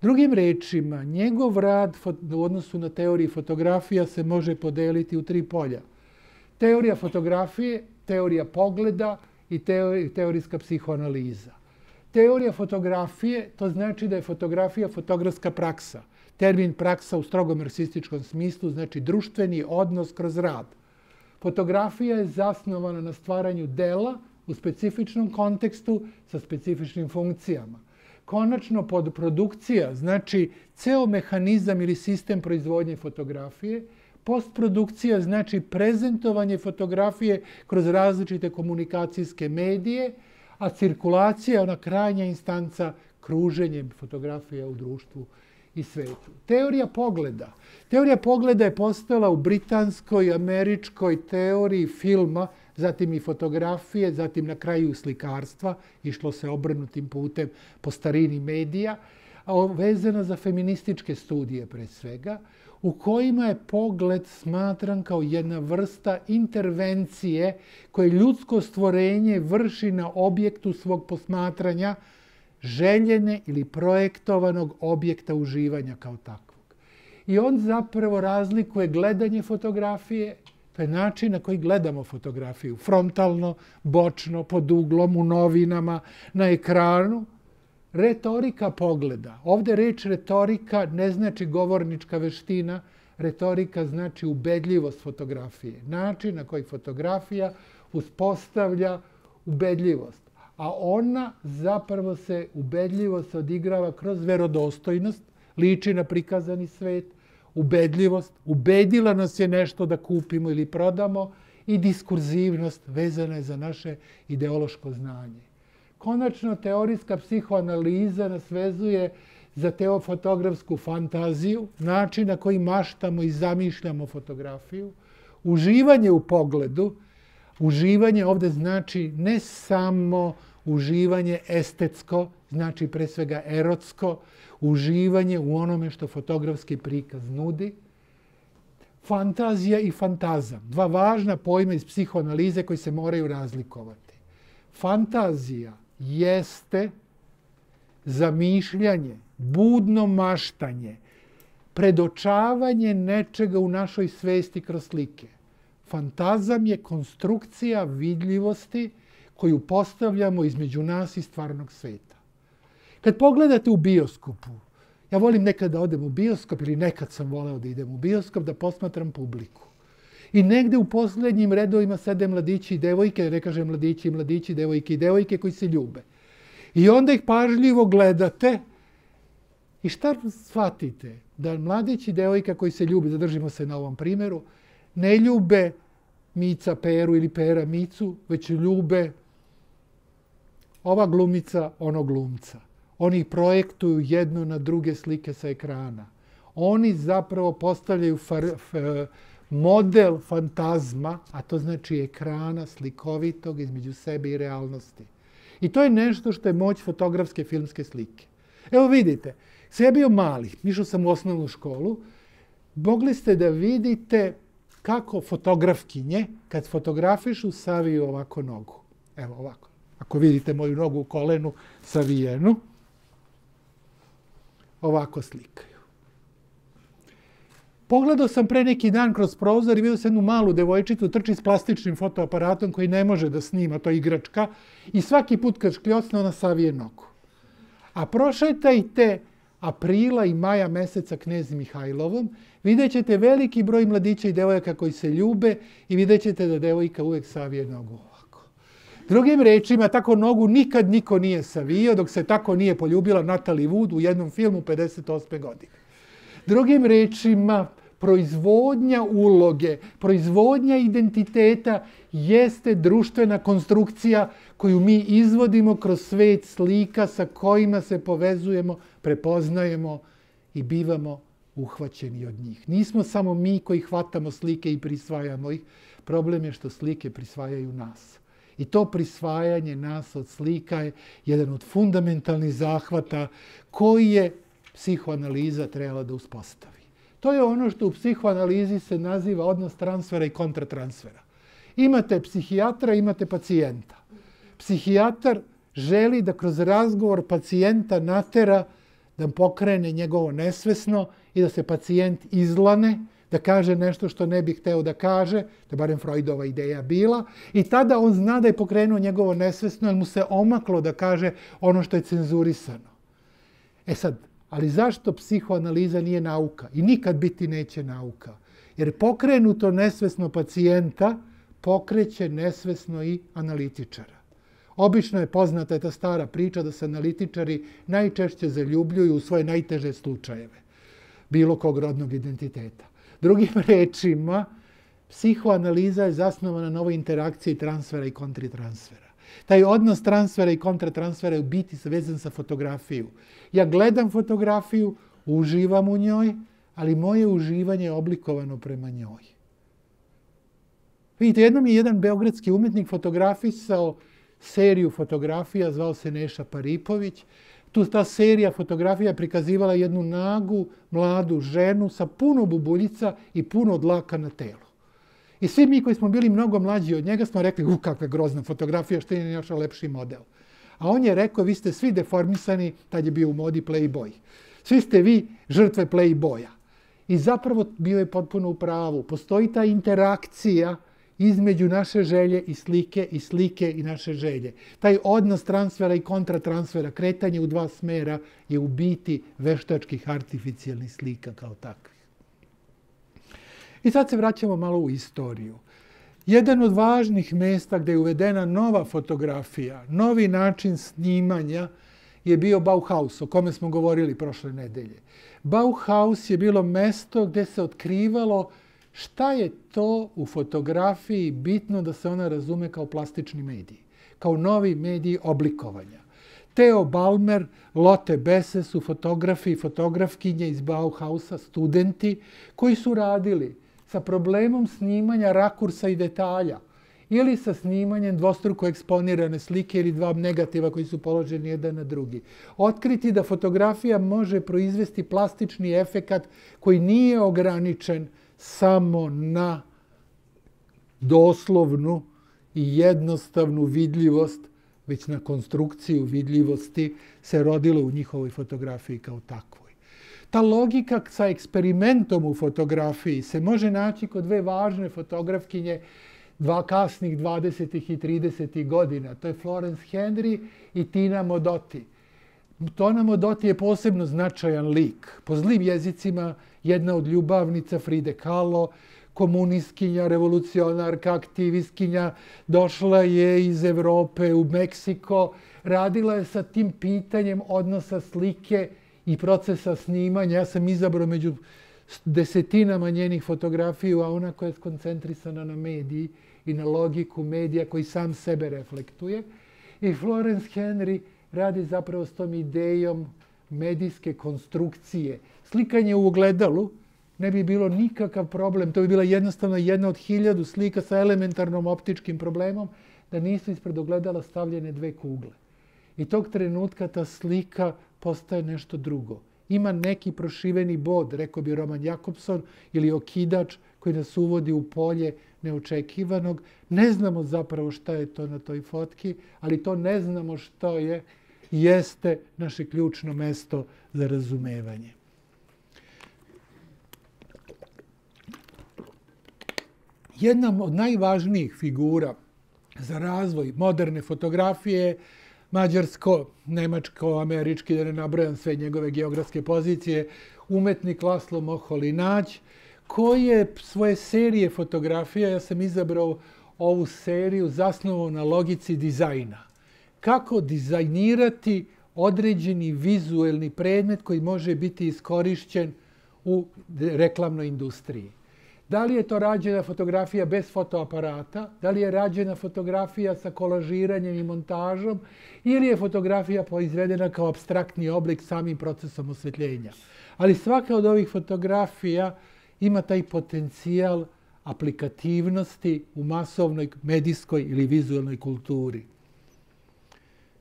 Drugim rečima, njegov rad u odnosu na teoriji fotografija se može podeliti u tri polja. Teorija fotografije, teorija pogleda i teorijska psihoanaliza. Teorija fotografije, to znači da je fotografija fotografska praksa. Termin praksa u strogom marksističkom smislu znači društveni odnos kroz rad. Fotografija je zasnovana na stvaranju dela u specifičnom kontekstu sa specifičnim funkcijama. Konačno, podprodukcija, znači ceo mehanizam ili sistem proizvodnje fotografije, postprodukcija znači prezentovanje fotografije kroz različite komunikacijske medije, a cirkulacija je ona krajnja instanca kruženjem fotografije u društvu i svetu. Teorija pogleda. Teorija pogleda je postala u britanskoj, američkoj teoriji filma, zatim i fotografije, zatim na kraju slikarstva, išlo se obrnutim putem po starini medija, a vezana za feminističke studije pre svega, u kojima je pogled smatran kao jedna vrsta intervencije koje ljudsko stvorenje vrši na objektu svog posmatranja, željene ili projektovanog objekta uživanja kao takvog. I on zapravo razlikuje gledanje fotografije, To je način na koji gledamo fotografiju. Frontalno, bočno, pod uglom, u novinama, na ekranu. Retorika pogleda. Ovde reč retorika ne znači govornička veština. Retorika znači ubedljivost fotografije. Način na koji fotografija uspostavlja ubedljivost. A ona zapravo se ubedljivo se odigrava kroz verodostojnost, liči na prikazani svet, ubedljivost, ubedila nas je nešto da kupimo ili prodamo i diskurzivnost vezana je za naše ideološko znanje. Konačno, teorijska psihoanaliza nas vezuje za teofotografsku fantaziju, način na koji maštamo i zamišljamo fotografiju, uživanje u pogledu, uživanje ovde znači ne samo uživanje estetsko, znači pre svega erotsko, uživanje u onome što fotografski prikaz nudi, fantazija i fantazam. Dva važna pojma iz psihoanalize koji se moraju razlikovati. Fantazija jeste zamišljanje, budno maštanje, predočavanje nečega u našoj svesti kroz slike. Fantazam je konstrukcija vidljivosti koju postavljamo između nas i stvarnog sveta. Kad pogledate u bioskopu, ja volim nekad da odem u bioskop ili nekad sam voleo da idem u bioskop da posmatram publiku. I negde u posljednjim redovima sede mladići i devojke, ne kažem mladići i mladići, devojke i devojke koji se ljube. I onda ih pažljivo gledate i šta shvatite? Da mladići i devojka koji se ljube, zadržimo se na ovom primjeru, ne ljube Mica Peru ili Pera Micu, već ljube ova glumica, ono glumca. Oni projektuju jedno na druge slike sa ekrana. Oni zapravo postavljaju far, f, model fantazma, a to znači ekrana slikovitog između sebe i realnosti. I to je nešto što je moć fotografske filmske slike. Evo vidite, sve je bio mali, mišao sam u osnovnu školu, mogli ste da vidite kako fotografkinje, kad fotografišu, saviju ovako nogu. Evo ovako. Ako vidite moju nogu u kolenu savijenu, ovako slikaju. Pogledao sam pre neki dan kroz prozor i vidio sam jednu malu devojčicu trči s plastičnim fotoaparatom koji ne može da snima, to je igračka, i svaki put kad škljocne ona savije nogu. A prošetajte aprila i maja meseca knjezi Mihajlovom, vidjet ćete veliki broj mladića i devojaka koji se ljube i vidjet ćete da devojka uvek savije nogu. Drugim rečima, tako nogu nikad niko nije savio dok se tako nije poljubila Natalie Wood u jednom filmu 58. godine. Drugim rečima, proizvodnja uloge, proizvodnja identiteta jeste društvena konstrukcija koju mi izvodimo kroz svet slika sa kojima se povezujemo, prepoznajemo i bivamo uhvaćeni od njih. Nismo samo mi koji hvatamo slike i prisvajamo ih. Problem je što slike prisvajaju nas. I to prisvajanje nas od slika je jedan od fundamentalnih zahvata koji je psihoanaliza trebala da uspostavi. To je ono što u psihoanalizi se naziva odnos transfera i kontratransfera. Imate psihijatra, imate pacijenta. Psihijatar želi da kroz razgovor pacijenta natera da pokrene njegovo nesvesno i da se pacijent izlane, da kaže nešto što ne bi hteo da kaže, to je barem Freudova ideja bila, i tada on zna da je pokrenuo njegovo nesvesno, jer mu se omaklo da kaže ono što je cenzurisano. E sad, ali zašto psihoanaliza nije nauka? I nikad biti neće nauka. Jer pokrenuto nesvesno pacijenta pokreće nesvesno i analitičara. Obično je poznata ta stara priča da se analitičari najčešće zaljubljuju u svoje najteže slučajeve bilo kog rodnog identiteta. Drugim rečima, psihoanaliza je zasnovana na ovoj interakciji transfera i kontritransfera. Taj odnos transfera i kontratransfera je u biti vezan sa fotografiju. Ja gledam fotografiju, uživam u njoj, ali moje uživanje je oblikovano prema njoj. Vidite, jednom je jedan beogradski umetnik fotografisao seriju fotografija, zvao se Neša Paripović, Tu ta serija fotografija prikazivala jednu nagu, mladu ženu sa puno bubuljica i puno dlaka na telu. I svi mi koji smo bili mnogo mlađi od njega smo rekli, u kakva grozna fotografija, što je još lepši model. A on je rekao, vi ste svi deformisani, tad je bio u modi Playboy. Svi ste vi žrtve Playboya. I zapravo bio je potpuno u pravu. Postoji ta interakcija između naše želje i slike i slike i naše želje. Taj odnos transfera i kontratransfera, kretanje u dva smera je u biti veštačkih artificijalnih slika kao takvih. I sad se vraćamo malo u istoriju. Jedan od važnih mesta gdje je uvedena nova fotografija, novi način snimanja, je bio Bauhaus, o kome smo govorili prošle nedelje. Bauhaus je bilo mesto gdje se otkrivalo šta je to u fotografiji bitno da se ona razume kao plastični medij, kao novi medij oblikovanja. Theo Balmer, Lotte Besse su fotografi i fotografkinje iz Bauhausa, studenti koji su radili sa problemom snimanja rakursa i detalja ili sa snimanjem dvostruko eksponirane slike ili dva negativa koji su položeni jedan na drugi. Otkriti da fotografija može proizvesti plastični efekat koji nije ograničen samo na doslovnu i jednostavnu vidljivost, već na konstrukciju vidljivosti se rodilo u njihovoj fotografiji kao takvoj. Ta logika sa eksperimentom u fotografiji se može naći kod dve važne fotografkinje dva kasnih 20. i 30. godina. To je Florence Henry i Tina Modotti. Tonamo Modotti je posebno značajan lik. Po zlim jezicima jedna od ljubavnica Fride Kahlo, komunistkinja, revolucionarka, aktivistkinja, došla je iz Evrope u Meksiko, radila je sa tim pitanjem odnosa slike i procesa snimanja. Ja sam izabrao među desetinama njenih fotografiju, a ona koja je skoncentrisana na mediji i na logiku medija koji sam sebe reflektuje. I Florence Henry radi zapravo s tom idejom medijske konstrukcije. Slikanje u ogledalu ne bi bilo nikakav problem. To bi bila jednostavno jedna od hiljadu slika sa elementarnom optičkim problemom da nisu ispred ogledala stavljene dve kugle. I tog trenutka ta slika postaje nešto drugo. Ima neki prošiveni bod, rekao bi Roman Jakobson, ili okidač koji nas uvodi u polje neočekivanog. Ne znamo zapravo šta je to na toj fotki, ali to ne znamo što je, jeste naše ključno mesto za razumevanje. Jedna od najvažnijih figura za razvoj moderne fotografije mađarsko, nemačko, američki, da ne nabrojam sve njegove geografske pozicije, umetnik Laslo Moholinać, koje je svoje serije fotografija, ja sam izabrao ovu seriju zasnovao na logici dizajna. Kako dizajnirati određeni vizuelni predmet koji može biti iskorišćen u reklamnoj industriji. Da li je to rađena fotografija bez fotoaparata, da li je rađena fotografija sa kolažiranjem i montažom ili je fotografija poizvedena kao abstraktni oblik samim procesom osvetljenja. Ali svaka od ovih fotografija ima taj potencijal aplikativnosti u masovnoj medijskoj ili vizualnoj kulturi.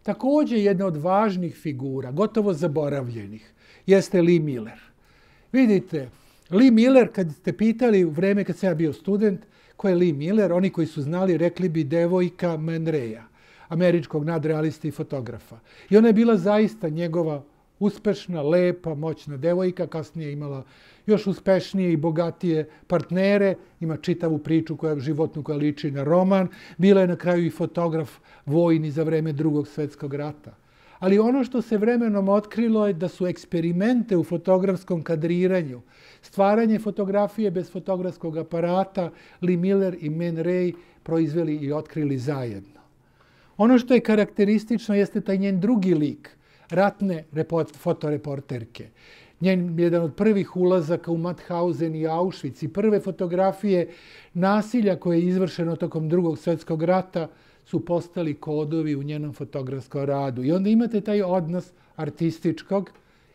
Također jedna od važnih figura, gotovo zaboravljenih, jeste Lee Miller. Vidite, Lee Miller, kad ste pitali u vreme kad sam ja bio student, ko je Lee Miller, oni koji su znali rekli bi devojka Man Raya, američkog nadrealista i fotografa. I ona je bila zaista njegova uspešna, lepa, moćna devojka, kasnije imala još uspešnije i bogatije partnere, ima čitavu priču koja životnu koja liči na roman, bila je na kraju i fotograf vojni za vreme drugog svetskog rata. Ali ono što se vremenom otkrilo je da su eksperimente u fotografskom kadriranju, stvaranje fotografije bez fotografskog aparata, Lee Miller i Man Ray proizveli i otkrili zajedno. Ono što je karakteristično jeste taj njen drugi lik, ratne report, fotoreporterke njen jedan od prvih ulazaka u Mauthausen i Auschwitz i prve fotografije nasilja koje je izvršeno tokom drugog svjetskog rata su postali kodovi u njenom fotografskom radu. I onda imate taj odnos artističkog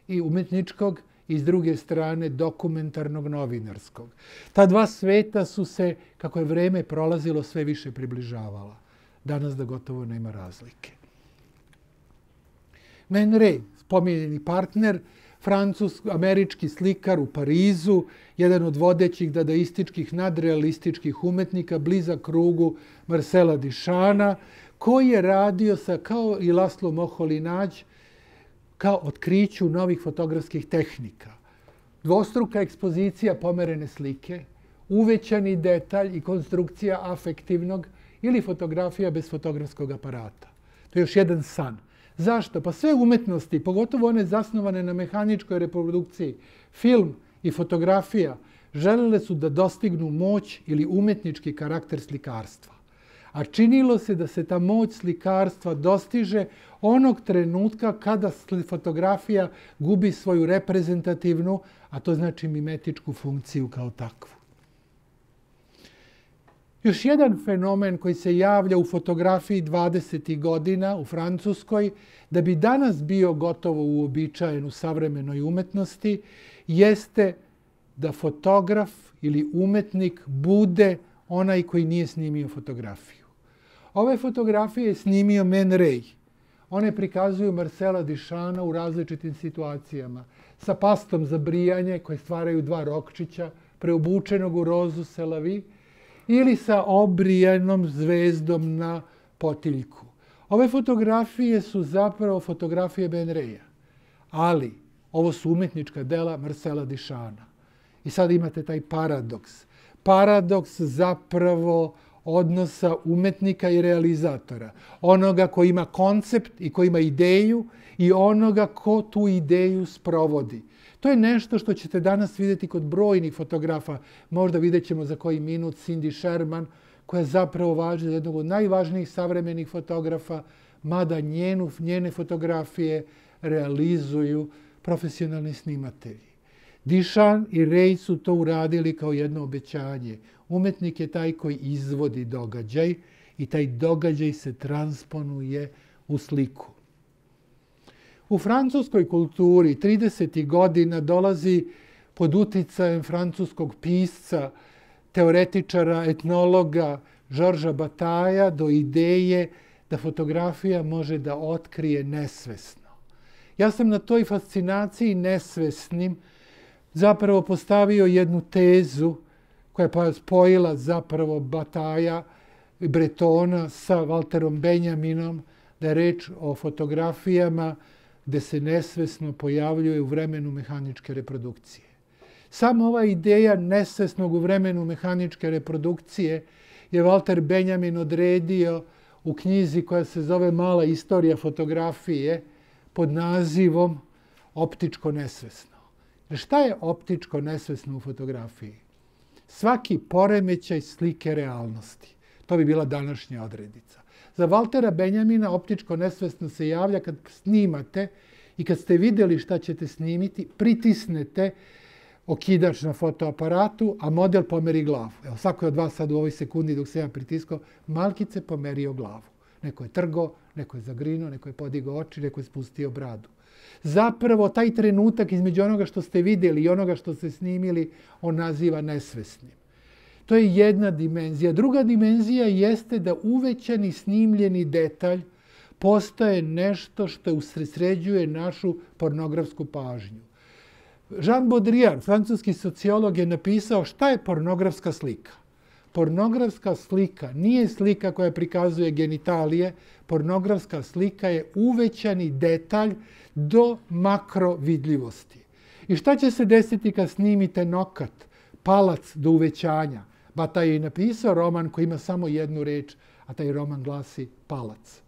i umetničkog i s druge strane dokumentarnog novinarskog. Ta dva sveta su se, kako je vreme prolazilo, sve više približavala. Danas da gotovo nema razlike. Man Ray, spomenjeni partner, francusko-američki slikar u Parizu, jedan od vodećih dadaističkih nadrealističkih umetnika, blizak krugu Marcela Dišana, koji je radio sa, kao i Laslo Moholinać, kao otkriću novih fotografskih tehnika. dvostruka ekspozicija pomerene slike, uvećani detalj i konstrukcija afektivnog ili fotografija bez fotografskog aparata. To je još jedan san. Zašto? Pa sve umetnosti, pogotovo one zasnovane na mehaničkoj reprodukciji, film i fotografija, želele su da dostignu moć ili umetnički karakter slikarstva. A činilo se da se ta moć slikarstva dostiže onog trenutka kada fotografija gubi svoju reprezentativnu, a to znači mimetičku funkciju kao takvu. Još jedan fenomen koji se javlja u fotografiji 20. godina u Francuskoj, da bi danas bio gotovo uobičajen u savremenoj umetnosti, jeste da fotograf ili umetnik bude onaj koji nije snimio fotografiju. Ove fotografije je snimio Man Ray. One prikazuju Marcela Dišana u različitim situacijama. Sa pastom za brijanje koje stvaraju dva rokčića, preobučenog u rozu selavi, ili sa obrijanom zvezdom na potiljku. Ove fotografije su zapravo fotografije Ben Reja, ali ovo su umetnička dela Marcela Dišana. I sad imate taj paradoks. Paradoks zapravo odnosa umetnika i realizatora. Onoga ko ima koncept i ko ima ideju i onoga ko tu ideju sprovodi. To je nešto što ćete danas vidjeti kod brojnih fotografa. Možda vidjet ćemo za koji minut Cindy Sherman, koja zapravo važi za jednog od najvažnijih savremenih fotografa, mada njenu, njene fotografije realizuju profesionalni snimatelji. Dišan i Rej su to uradili kao jedno obećanje. Umetnik je taj koji izvodi događaj i taj događaj se transponuje u sliku. U francuskoj kulturi 30. godina dolazi pod uticajem francuskog pisca, teoretičara, etnologa Žorža Bataja do ideje da fotografija može da otkrije nesvesno. Ja sam na toj fascinaciji nesvesnim zapravo postavio jednu tezu koja je pa spojila zapravo Bataja i Bretona sa Walterom Benjaminom, da je reč o fotografijama gde se nesvesno pojavljuje u vremenu mehaničke reprodukcije. Samo ova ideja nesvesnog u vremenu mehaničke reprodukcije je Walter Benjamin odredio u knjizi koja se zove Mala istorija fotografije pod nazivom Optičko nesvesno. Šta je optičko nesvesno u fotografiji? Svaki poremećaj slike realnosti. To bi bila današnja odredica. Za Valtera Benjamina optičko nesvesno se javlja kad snimate i kad ste videli šta ćete snimiti, pritisnete okidač na fotoaparatu, a model pomeri glavu. Evo, svako je od vas sad u ovoj sekundi dok se ja pritiskao, malkice pomerio glavu. Neko je trgo, neko je zagrino, neko je podigao oči, neko je spustio bradu. Zapravo, taj trenutak između onoga što ste vidjeli i onoga što ste snimili, on naziva nesvesnim. To je jedna dimenzija. Druga dimenzija jeste da uvećani snimljeni detalj postaje nešto što usredsređuje našu pornografsku pažnju. Jean Baudrillard, francuski sociolog, je napisao šta je pornografska slika. Pornografska slika nije slika koja prikazuje genitalije, pornografska slika je uvećani detalj do makrovidljivosti. I šta će se desiti kad snimite nokat, palac do uvećanja? Bata je napisao roman koji ima samo jednu reč, a taj roman glasi Palac.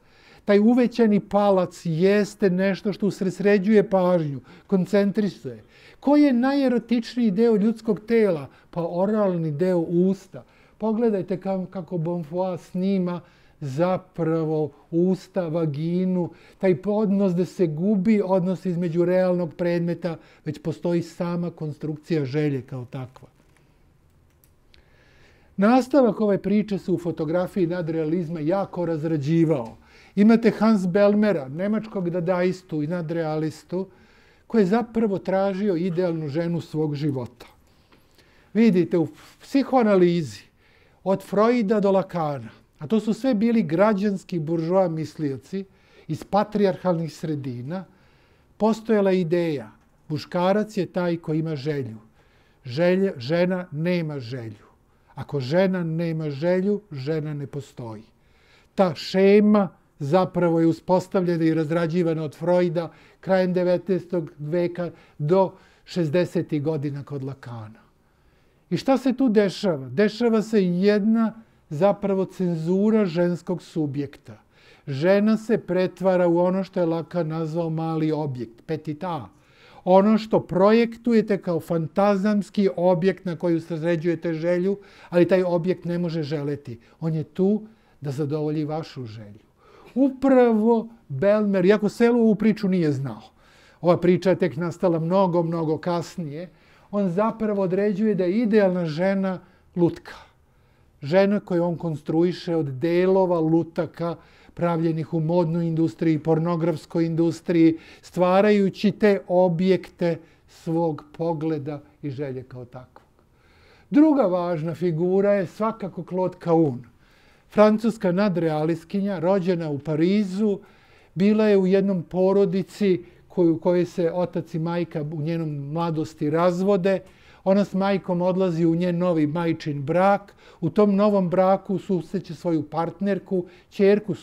Taj uvećani palac jeste nešto što usresređuje pažnju, koncentrisuje. Koji je najerotičniji deo ljudskog tela? Pa oralni deo usta. Pogledajte kako Bonfoy snima zapravo usta, vaginu, taj odnos da se gubi odnos između realnog predmeta, već postoji sama konstrukcija želje kao takva. Nastavak ove priče se u fotografiji nadrealizma jako razrađivao. Imate Hans Belmera, nemačkog dadaistu i nadrealistu, koji je zapravo tražio idealnu ženu svog života. Vidite, u psihoanalizi, od Freuda do Lakana, a to su sve bili građanski buržoa mislioci iz patrijarhalnih sredina, postojala ideja, muškarac je taj koji ima želju. Želje, žena nema želju. Ako žena nema želju, žena ne postoji. Ta šema zapravo je uspostavljena i razrađivana od Freuda krajem 19. veka do 60. godina kod Lakana. I šta se tu dešava? Dešava se jedna zapravo cenzura ženskog subjekta. Žena se pretvara u ono što je Lakan nazvao mali objekt, petit A. Ono što projektujete kao fantazamski objekt na koju sređujete želju, ali taj objekt ne može želeti. On je tu da zadovolji vašu želju. Upravo Belmer, iako selu ovu priču nije znao, ova priča je tek nastala mnogo, mnogo kasnije, on zapravo određuje da je idealna žena lutka. Žena koju on konstruiše od delova lutaka pravljenih u modnoj industriji, pornografskoj industriji, stvarajući te objekte svog pogleda i želje kao takvog. Druga važna figura je svakako Claude Cahun. Francuska nadrealiskinja, rođena u Parizu, bila je u jednom porodici koju, kojoj se otac i majka u njenom mladosti razvode. Ona s majkom odlazi u njen novi majčin brak. U tom novom braku susreće svoju partnerku, čerku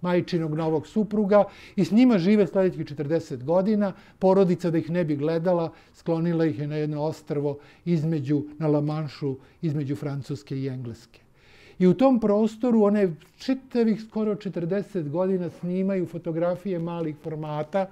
majčinog novog supruga i s njima žive sljedećih 40 godina. Porodica da ih ne bi gledala, sklonila ih je na jedno ostrvo između, na La Manšu, između Francuske i Engleske. I u tom prostoru one čitavih skoro 40 godina snimaju fotografije malih formata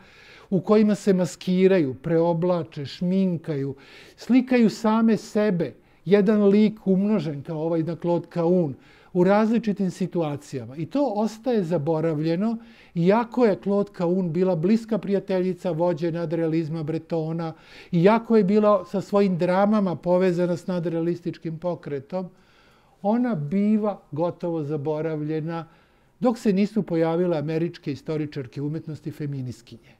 u kojima se maskiraju, preoblače, šminkaju, slikaju same sebe, jedan lik umnožen kao ovaj na Claude Cahun, u različitim situacijama. I to ostaje zaboravljeno, iako je Claude Cahun bila bliska prijateljica vođe nadrealizma Bretona, iako je bila sa svojim dramama povezana s nadrealističkim pokretom, ona biva gotovo zaboravljena dok se nisu pojavile američke istoričarke umetnosti feminiskinje.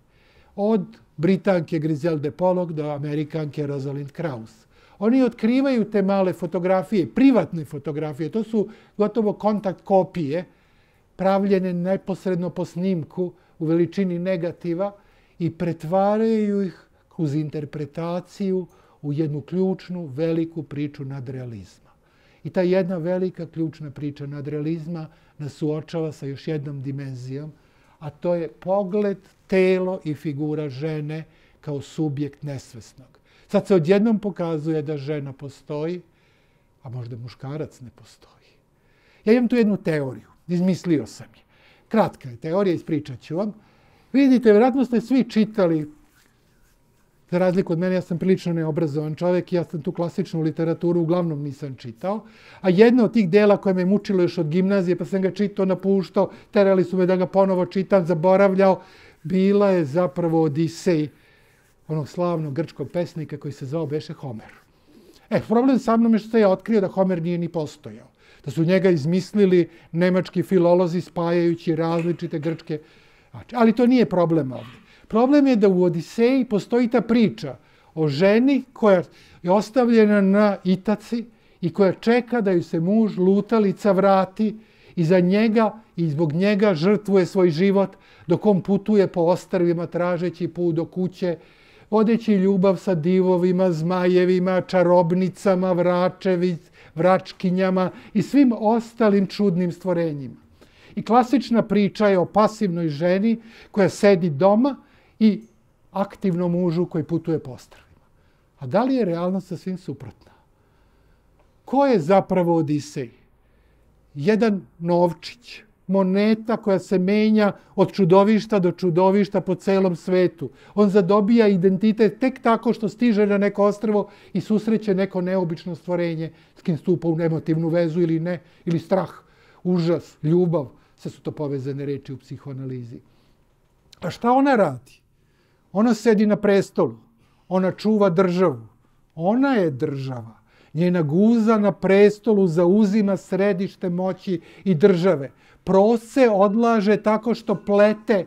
Od Britanke Griselde Pollock do Amerikanke Rosalind Krauss. Oni otkrivaju te male fotografije, privatne fotografije, to su gotovo kontakt kopije, pravljene neposredno po snimku u veličini negativa i pretvaraju ih uz interpretaciju u jednu ključnu, veliku priču nadrealizma. I ta jedna velika ključna priča nadrealizma nas suočava sa još jednom dimenzijom, a to je pogled, telo i figura žene kao subjekt nesvesnog. Sad se odjednom pokazuje da žena postoji, a možda muškarac ne postoji. Ja imam tu jednu teoriju, izmislio sam je. Kratka je teorija, ispričat ću vam. Vidite, vjerojatno ste svi čitali Za razliku od mene, ja sam prilično neobrazovan čovjek i ja sam tu klasičnu literaturu uglavnom nisam čitao. A jedno od tih dela koje me mučilo još od gimnazije, pa sam ga čitao, napuštao, terali su me da ga ponovo čitam, zaboravljao, bila je zapravo Odisej onog slavnog grčkog pesnika koji se zvao Beše Homer. E, problem sa mnom je što je otkrio da Homer nije ni postojao. Da su njega izmislili nemački filolozi spajajući različite grčke... Ali to nije problem ovdje. Problem je da u Odiseji postoji ta priča o ženi koja je ostavljena na Itaci i koja čeka da ju se muž lutalica vrati i za njega i zbog njega žrtvuje svoj život dok on putuje po ostrvima tražeći put do kuće, vodeći ljubav sa divovima, zmajevima, čarobnicama, vračevic, vračkinjama i svim ostalim čudnim stvorenjima. I klasična priča je o pasivnoj ženi koja sedi doma i aktivnom mužu koji putuje po ostravima. A da li je realnost sasvim suprotna? Ko je zapravo Odisej? Jedan novčić, moneta koja se menja od čudovišta do čudovišta po celom svetu. On zadobija identitet tek tako što stiže na neko ostrvo i susreće neko neobično stvorenje s kim stupa u emotivnu vezu ili ne, ili strah, užas, ljubav. Sve su to povezane reči u psihoanalizi. A šta ona radi? Ona sedi na prestolu. Ona čuva državu. Ona je država. Njena guza na prestolu zauzima središte moći i države. Prose odlaže tako što plete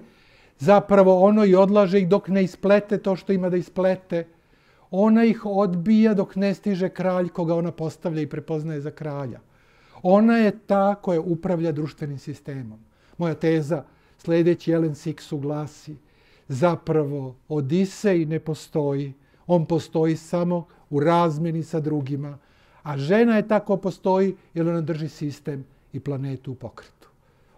zapravo ono i odlaže ih dok ne isplete to što ima da isplete. Ona ih odbija dok ne stiže kralj koga ona postavlja i prepoznaje za kralja. Ona je ta koja upravlja društvenim sistemom. Moja teza sljedeći Ellen Sixu glasi zapravo Odisej ne postoji. On postoji samo u razmeni sa drugima. A žena je tako postoji jer ona drži sistem i planetu u pokretu.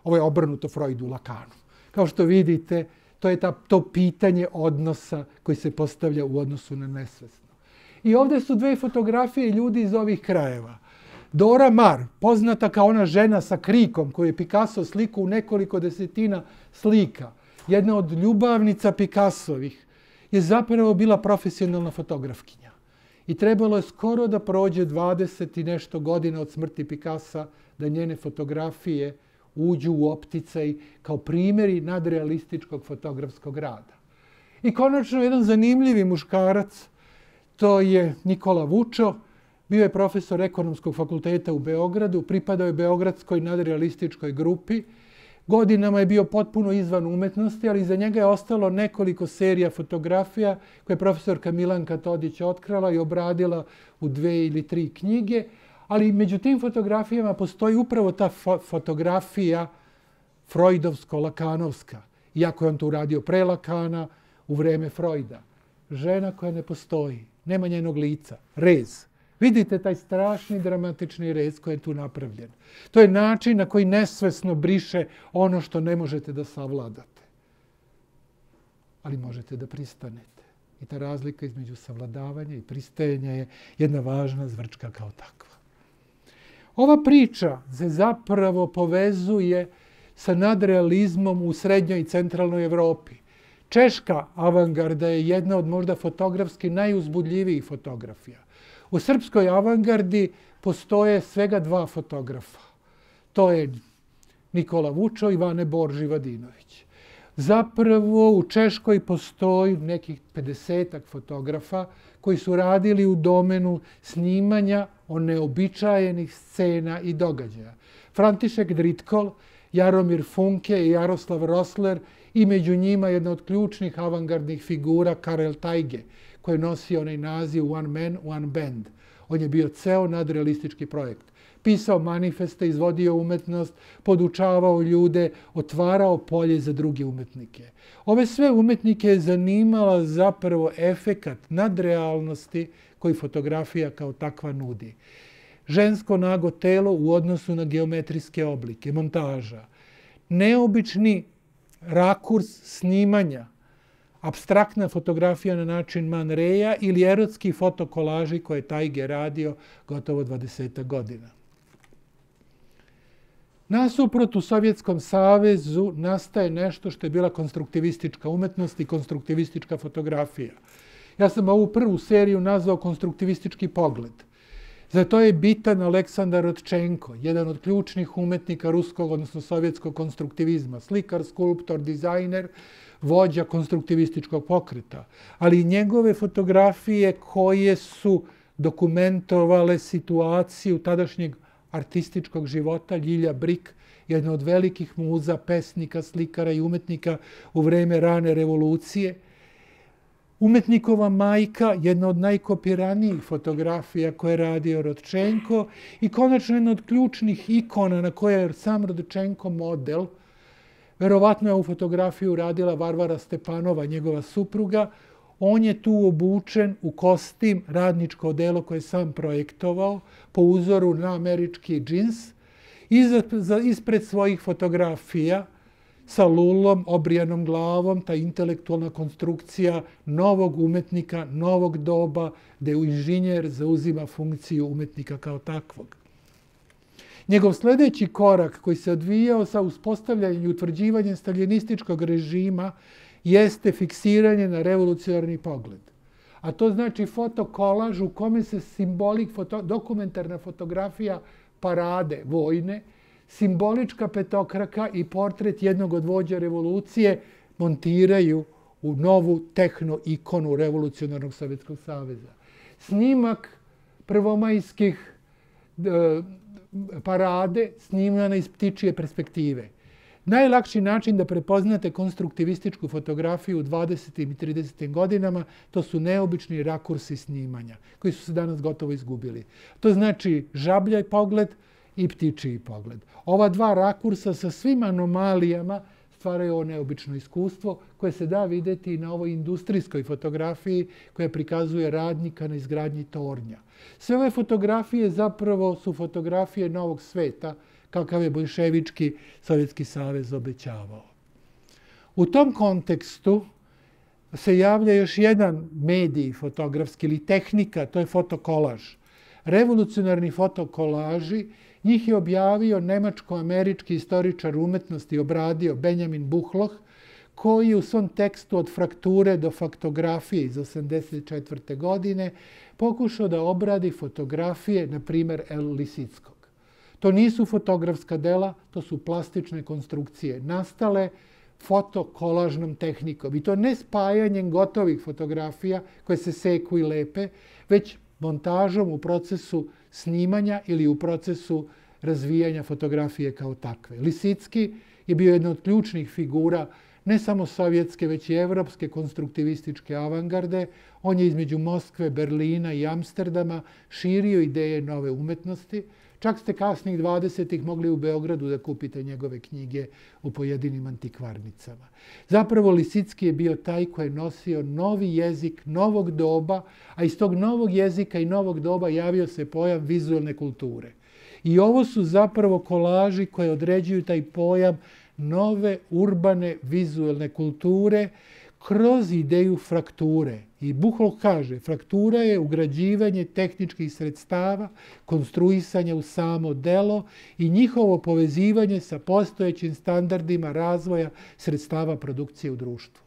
Ovo je obrnuto Freudu Lakanu. Kao što vidite, To je ta, to pitanje odnosa koji se postavlja u odnosu na nesvesno. I ovdje su dve fotografije ljudi iz ovih krajeva. Dora Mar, poznata kao ona žena sa krikom koju je Picasso sliku u nekoliko desetina slika, jedna od ljubavnica Picassovih, je zapravo bila profesionalna fotografkinja. I trebalo je skoro da prođe 20 i nešto godina od smrti Picassa da njene fotografije uđu u opticaj kao primjeri nadrealističkog fotografskog rada. I konačno jedan zanimljivi muškarac, to je Nikola Vučo, bio je profesor ekonomskog fakulteta u Beogradu, pripadao je Beogradskoj nadrealističkoj grupi, godinama je bio potpuno izvan umetnosti, ali za njega je ostalo nekoliko serija fotografija koje je profesorka Milanka Todić otkrala i obradila u dve ili tri knjige, ali među tim fotografijama postoji upravo ta fo fotografija Freudovsko-Lakanovska, iako je on to uradio pre Lakana u vreme Freuda. Žena koja ne postoji, nema njenog lica, rez. Vidite taj strašni dramatični rez koji je tu napravljen. To je način na koji nesvesno briše ono što ne možete da savladate. Ali možete da pristanete. I ta razlika između savladavanja i pristajanja je jedna važna zvrčka kao takva. Ova priča se zapravo povezuje sa nadrealizmom u srednjoj i centralnoj Evropi. Češka avangarda je jedna od možda fotografski najuzbudljivijih fotografija. U srpskoj avangardi postoje svega dva fotografa. To je Nikola Vučo i Vane Borži Vadinović. Zapravo u Češkoj postoji nekih 50 fotografa koji su radili u domenu snimanja o neobičajenih scena i događaja. František Dritkol, Jaromir Funke i Jaroslav Rosler i među njima jedna od ključnih avangardnih figura Karel Tajge, koji je nosio onaj naziv One Man, One Band. On je bio ceo nadrealistički projekt. Pisao manifeste, izvodio umetnost, podučavao ljude, otvarao polje za druge umetnike. Ove sve umetnike je zanimala zapravo efekat nadrealnosti koji fotografija kao takva nudi. Žensko nago telo u odnosu na geometrijske oblike, montaža. Neobični rakurs snimanja, abstraktna fotografija na način Man Reja ili erotski fotokolaži koje je Tajge radio gotovo 20 godina. Nasuprot u Sovjetskom savezu nastaje nešto što je bila konstruktivistička umetnost i konstruktivistička fotografija. Ja sam ovu prvu seriju nazvao konstruktivistički pogled. Za to je bitan Aleksandar Rodčenko, jedan od ključnih umetnika ruskog, odnosno sovjetskog konstruktivizma, slikar, skulptor, dizajner, vođa konstruktivističkog pokreta. Ali njegove fotografije koje su dokumentovale situaciju tadašnjeg artističkog života, Ljilja Brik, jedna od velikih muza, pesnika, slikara i umetnika u vreme rane revolucije, Umetnikova majka, jedna od najkopiranijih fotografija koje je radio Rodčenko i konačno jedna od ključnih ikona na koje je sam Rodčenko model. Verovatno je ovu fotografiju radila Varvara Stepanova, njegova supruga. On je tu obučen u kostim, radničko delo koje je sam projektovao po uzoru na američki džins. Ispred svojih fotografija sa lulom, obrijanom glavom, ta intelektualna konstrukcija novog umetnika, novog doba, gde u inženjer zauzima funkciju umetnika kao takvog. Njegov sljedeći korak koji se odvijao sa uspostavljanjem i utvrđivanjem staljinističkog režima jeste fiksiranje na revolucionarni pogled. A to znači fotokolaž u kome se simbolik, foto, dokumentarna fotografija parade vojne, simbolička petokraka i portret jednog od vođa revolucije montiraju u novu tehno-ikonu revolucionarnog Sovjetskog saveza. Snimak prvomajskih e, parade snimljena iz ptičije perspektive. Najlakši način da prepoznate konstruktivističku fotografiju u 20. i 30. godinama to su neobični rakursi snimanja koji su se danas gotovo izgubili. To znači žabljaj pogled, i ptičiji pogled. Ova dva rakursa sa svim anomalijama stvaraju ovo neobično iskustvo koje se da videti i na ovoj industrijskoj fotografiji koja prikazuje radnika na izgradnji tornja. Sve ove fotografije zapravo su fotografije novog sveta kakav je Bolševički Sovjetski savez obećavao. U tom kontekstu se javlja još jedan medij fotografski ili tehnika, to je fotokolaž. Revolucionarni fotokolaži, njih je objavio nemačko-američki istoričar umetnosti obradio Benjamin Buchloch, koji u svom tekstu od frakture do faktografije iz 1984. godine pokušao da obradi fotografije, na primjer, El Lisickog. To nisu fotografska dela, to su plastične konstrukcije nastale fotokolažnom tehnikom. I to ne spajanjem gotovih fotografija koje se seku i lepe, već montažom u procesu snimanja ili u procesu razvijanja fotografije kao takve. Lisicki je bio jedna od ključnih figura ne samo sovjetske, već i evropske konstruktivističke avangarde. On je između Moskve, Berlina i Amsterdama širio ideje nove umetnosti. Čak ste kasnih 20-ih mogli u Beogradu da kupite njegove knjige u pojedinim antikvarnicama. Zapravo Lisicki je bio taj koji je nosio novi jezik novog doba, a iz tog novog jezika i novog doba javio se pojam vizualne kulture. I ovo su zapravo kolaži koje određuju taj pojam nove urbane vizualne kulture kroz ideju frakture. I Buhol kaže, fraktura je ugrađivanje tehničkih sredstava, konstruisanje u samo delo i njihovo povezivanje sa postojećim standardima razvoja sredstava produkcije u društvu.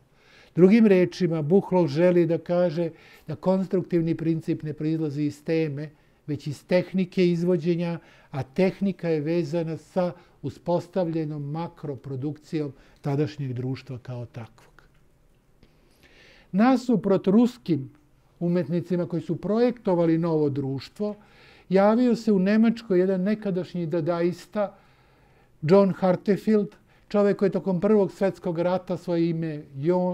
Drugim rečima, Buhlov želi da kaže da konstruktivni princip ne proizlazi iz teme, već iz tehnike izvođenja, a tehnika je vezana sa uspostavljenom makroprodukcijom tadašnjeg društva kao takvo. Nasuprot ruskim umetnicima koji su projektovali novo društvo, javio se u Nemačkoj jedan nekadašnji dadaista, John Hartefield, čovjek koji je tokom Prvog svjetskog rata svoje ime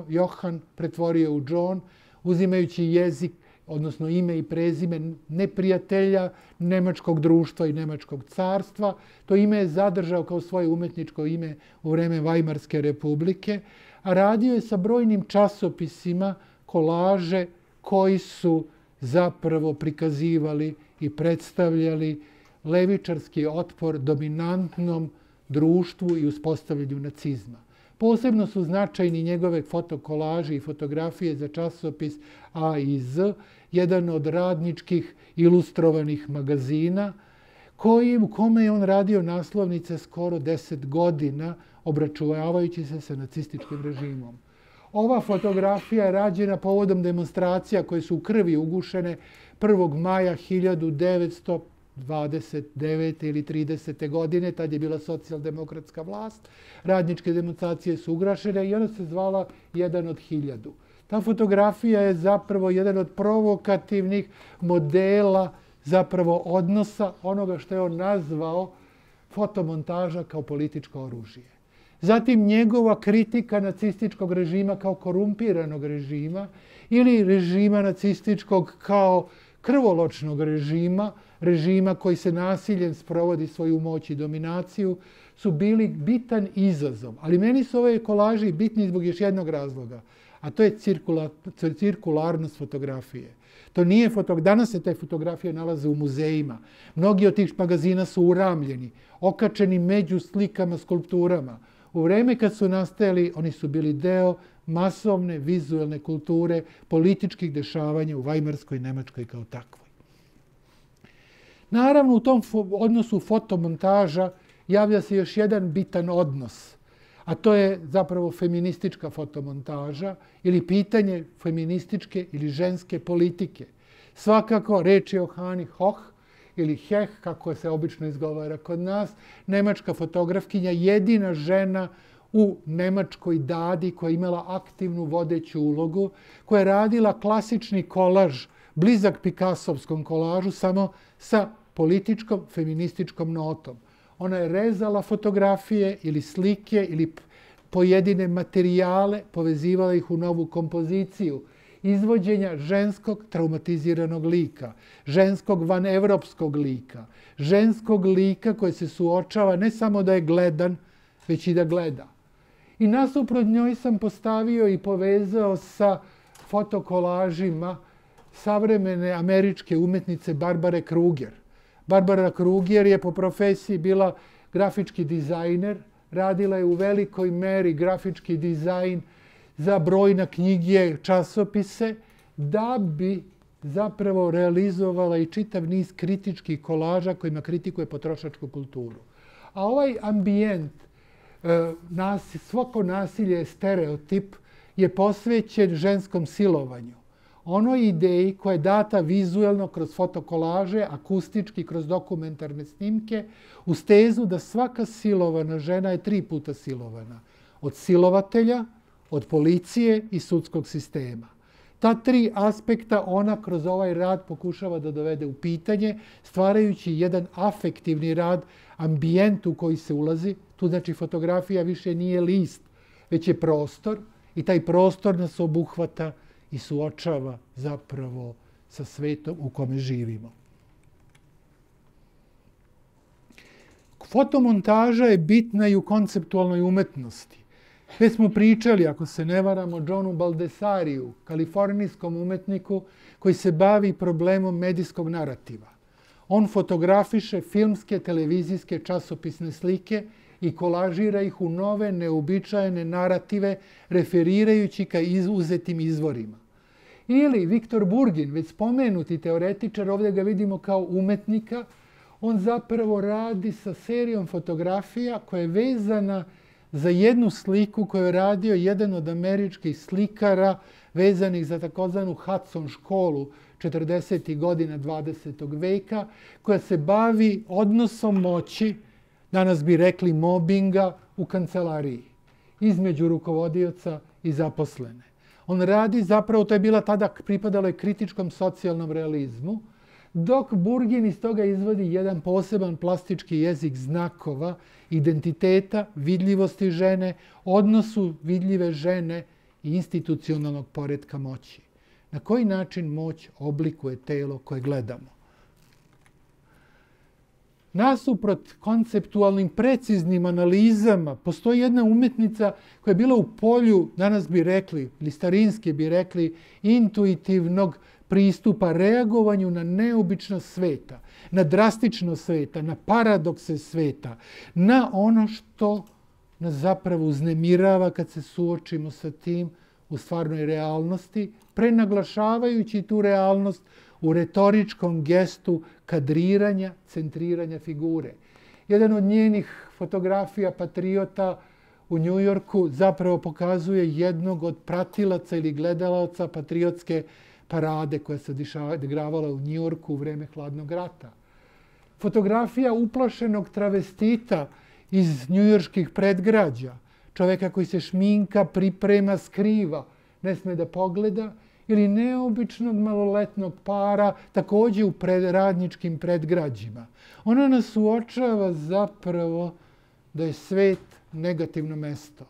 Johan pretvorio u John, uzimajući jezik odnosno ime i prezime neprijatelja nemačkog društva i nemačkog carstva. To ime je zadržao kao svoje umetničko ime u vreme Vajmarske republike, a radio je sa brojnim časopisima kolaže koji su zapravo prikazivali i predstavljali levičarski otpor dominantnom društvu i uspostavljanju nacizma. Posebno su značajni njegove fotokolaže i fotografije za časopis A i Z, jedan od radničkih ilustrovanih magazina, koji, u kome je on radio naslovnice skoro deset godina, obračuvavajući se sa nacističkim režimom. Ova fotografija je rađena povodom demonstracija koje su u krvi ugušene 1. maja 1900 29. ili 30. godine, tad je bila socijaldemokratska vlast. Radničke demonstracije su ugrašene i ona se zvala jedan od hiljadu. Ta fotografija je zapravo jedan od provokativnih modela zapravo odnosa onoga što je on nazvao fotomontaža kao političko oružje. Zatim njegova kritika nacističkog režima kao korumpiranog režima ili režima nacističkog kao krvoločnog režima, režima koji se nasiljem sprovodi svoju moć i dominaciju, su bili bitan izazov. Ali meni su ove kolaži bitni zbog još jednog razloga, a to je cirkula, cirkularnost fotografije. To nije fotog... Danas se te fotografije nalaze u muzejima. Mnogi od tih magazina su uramljeni, okačeni među slikama, skulpturama. U vreme kad su nastajali, oni su bili deo masovne vizualne kulture političkih dešavanja u Vajmarskoj Nemačkoj kao takvoj. Naravno, u tom odnosu fotomontaža javlja se još jedan bitan odnos, a to je zapravo feministička fotomontaža ili pitanje feminističke ili ženske politike. Svakako, reč je o Hani Hoch ili Heh, kako se obično izgovara kod nas, nemačka fotografkinja, jedina žena u Nemačkoj dadi koja je imala aktivnu vodeću ulogu, koja je radila klasični kolaž blizak Pikasovskom kolažu, samo sa političkom, feminističkom notom. Ona je rezala fotografije ili slike ili pojedine materijale, povezivala ih u novu kompoziciju izvođenja ženskog traumatiziranog lika, ženskog vanevropskog lika, ženskog lika koje se suočava ne samo da je gledan, već i da gleda. I nasuprot njoj sam postavio i povezao sa fotokolažima savremene američke umetnice Barbare Kruger. Barbara Kruger je po profesiji bila grafički dizajner, radila je u velikoj meri grafički dizajn za brojna knjige, časopise, da bi zapravo realizovala i čitav niz kritičkih kolaža kojima kritikuje potrošačku kulturu. A ovaj ambijent, e, nas, svako nasilje je stereotip, je posvećen ženskom silovanju. Ono ideji koja je data vizuelno kroz fotokolaže, akustički, kroz dokumentarne snimke, uz tezu da svaka silovana žena je tri puta silovana. Od silovatelja, od policije i sudskog sistema. Ta tri aspekta ona kroz ovaj rad pokušava da dovede u pitanje, stvarajući jedan afektivni rad, ambijent u koji se ulazi. Tu znači fotografija više nije list, već je prostor i taj prostor nas obuhvata i suočava zapravo sa svetom u kome živimo. Fotomontaža je bitna i u konceptualnoj umetnosti. Već smo pričali, ako se ne varamo, Johnu Baldessariju, kalifornijskom umetniku koji se bavi problemom medijskog narativa. On fotografiše filmske, televizijske, časopisne slike i kolažira ih u nove, neobičajene narative, referirajući ka uzetim izvorima. Ili Viktor Burgin, već spomenuti teoretičar, ovdje ga vidimo kao umetnika, on zapravo radi sa serijom fotografija koja je vezana na za jednu sliku koju je radio jedan od američkih slikara vezanih za takozvanu Hudson školu 40. godina 20. veka, koja se bavi odnosom moći, danas bi rekli mobinga, u kancelariji, između rukovodioca i zaposlene. On radi, zapravo to je bila tada pripadalo je kritičkom socijalnom realizmu, dok Burgin iz toga izvodi jedan poseban plastički jezik znakova, identiteta, vidljivosti žene, odnosu vidljive žene i institucionalnog poredka moći. Na koji način moć oblikuje telo koje gledamo? Nasuprot konceptualnim, preciznim analizama, postoji jedna umetnica koja je bila u polju, danas bi rekli, ili starinski bi rekli, intuitivnog pristupa reagovanju na neobično sveta, na drastično sveta, na paradokse sveta, na ono što nas zapravo uznemirava kad se suočimo sa tim u stvarnoj realnosti, prenaglašavajući tu realnost u retoričkom gestu kadriranja, centriranja figure. Jedan od njenih fotografija patriota u Njujorku zapravo pokazuje jednog od pratilaca ili gledalaca patriotske parade koja se odigravala u Njujorku u vreme hladnog rata. Fotografija uplašenog travestita iz njujorskih predgrađa, čoveka koji se šminka, priprema, skriva, ne sme da pogleda, ili neobičnog maloletnog para, takođe u radničkim predgrađima. Ona nas uočava zapravo da je svet negativno mesto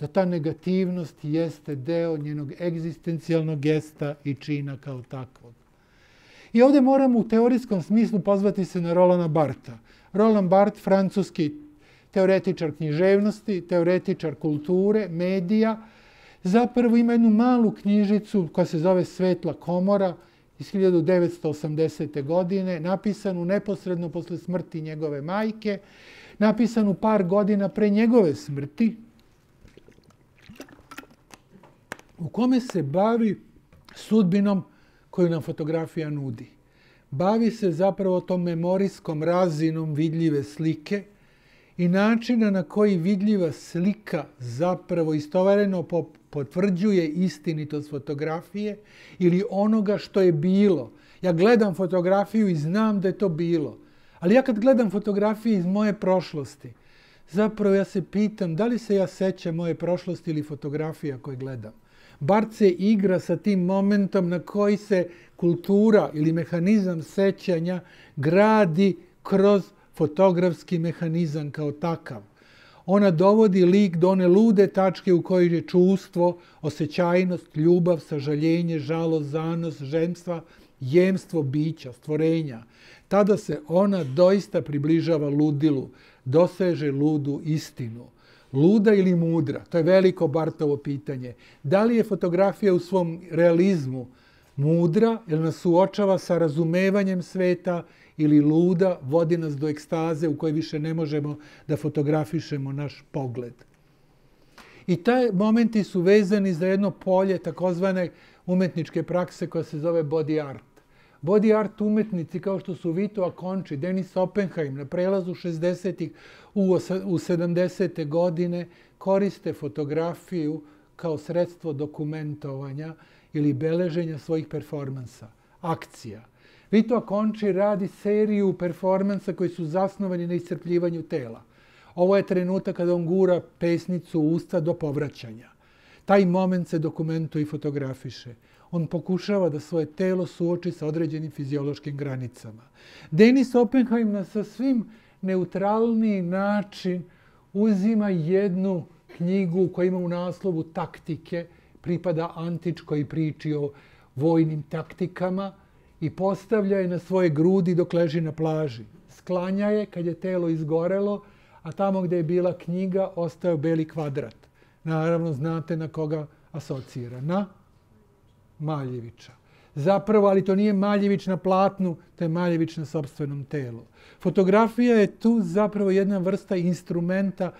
da ta negativnost jeste deo njenog egzistencijalnog gesta i čina kao takvog. I ovdje moramo u teorijskom smislu pozvati se na Rolana Barta. Roland Bart, francuski teoretičar književnosti, teoretičar kulture, medija, zapravo ima jednu malu knjižicu koja se zove Svetla komora iz 1980. godine, napisanu neposredno posle smrti njegove majke, napisanu par godina pre njegove smrti, u kome se bavi sudbinom koju nam fotografija nudi. Bavi se zapravo tom memorijskom razinom vidljive slike i načina na koji vidljiva slika zapravo istovareno potvrđuje istinitost fotografije ili onoga što je bilo. Ja gledam fotografiju i znam da je to bilo. Ali ja kad gledam fotografije iz moje prošlosti, zapravo ja se pitam da li se ja sećam moje prošlosti ili fotografija koje gledam. Bart se igra sa tim momentom na koji se kultura ili mehanizam sećanja gradi kroz fotografski mehanizam kao takav. Ona dovodi lik do one lude tačke u kojoj je čustvo, osjećajnost, ljubav, sažaljenje, žalost, zanos, ženstva, jemstvo bića, stvorenja. Tada se ona doista približava ludilu, doseže ludu istinu luda ili mudra? To je veliko Bartovo pitanje. Da li je fotografija u svom realizmu mudra ili nas suočava sa razumevanjem sveta ili luda vodi nas do ekstaze u kojoj više ne možemo da fotografišemo naš pogled. I taj momenti su vezani za jedno polje takozvane umetničke prakse koja se zove body art. Body art umetnici kao što su Vito Akonči, Denis Oppenheim na prelazu 60-ih u 70. godine koriste fotografiju kao sredstvo dokumentovanja ili beleženja svojih performansa, akcija. Vito Akonči radi seriju performansa koji su zasnovani na iscrpljivanju tela. Ovo je trenutak kada on gura pesnicu usta do povraćanja. Taj moment se dokumentuje i fotografiše. On pokušava da svoje telo suoči sa određenim fiziološkim granicama. Denis Oppenheim na sa svim neutralniji način uzima jednu knjigu koja ima u naslovu taktike, pripada antičkoj priči o vojnim taktikama i postavlja je na svoje grudi dok leži na plaži. Sklanja je kad je telo izgorelo, a tamo gdje je bila knjiga ostao beli kvadrat. Naravno, znate na koga asocira. Na Maljevića. Zapravo, ali to nije Maljević na platnu, to je Maljević na sobstvenom telu. Fotografija je tu zapravo jedna vrsta instrumenta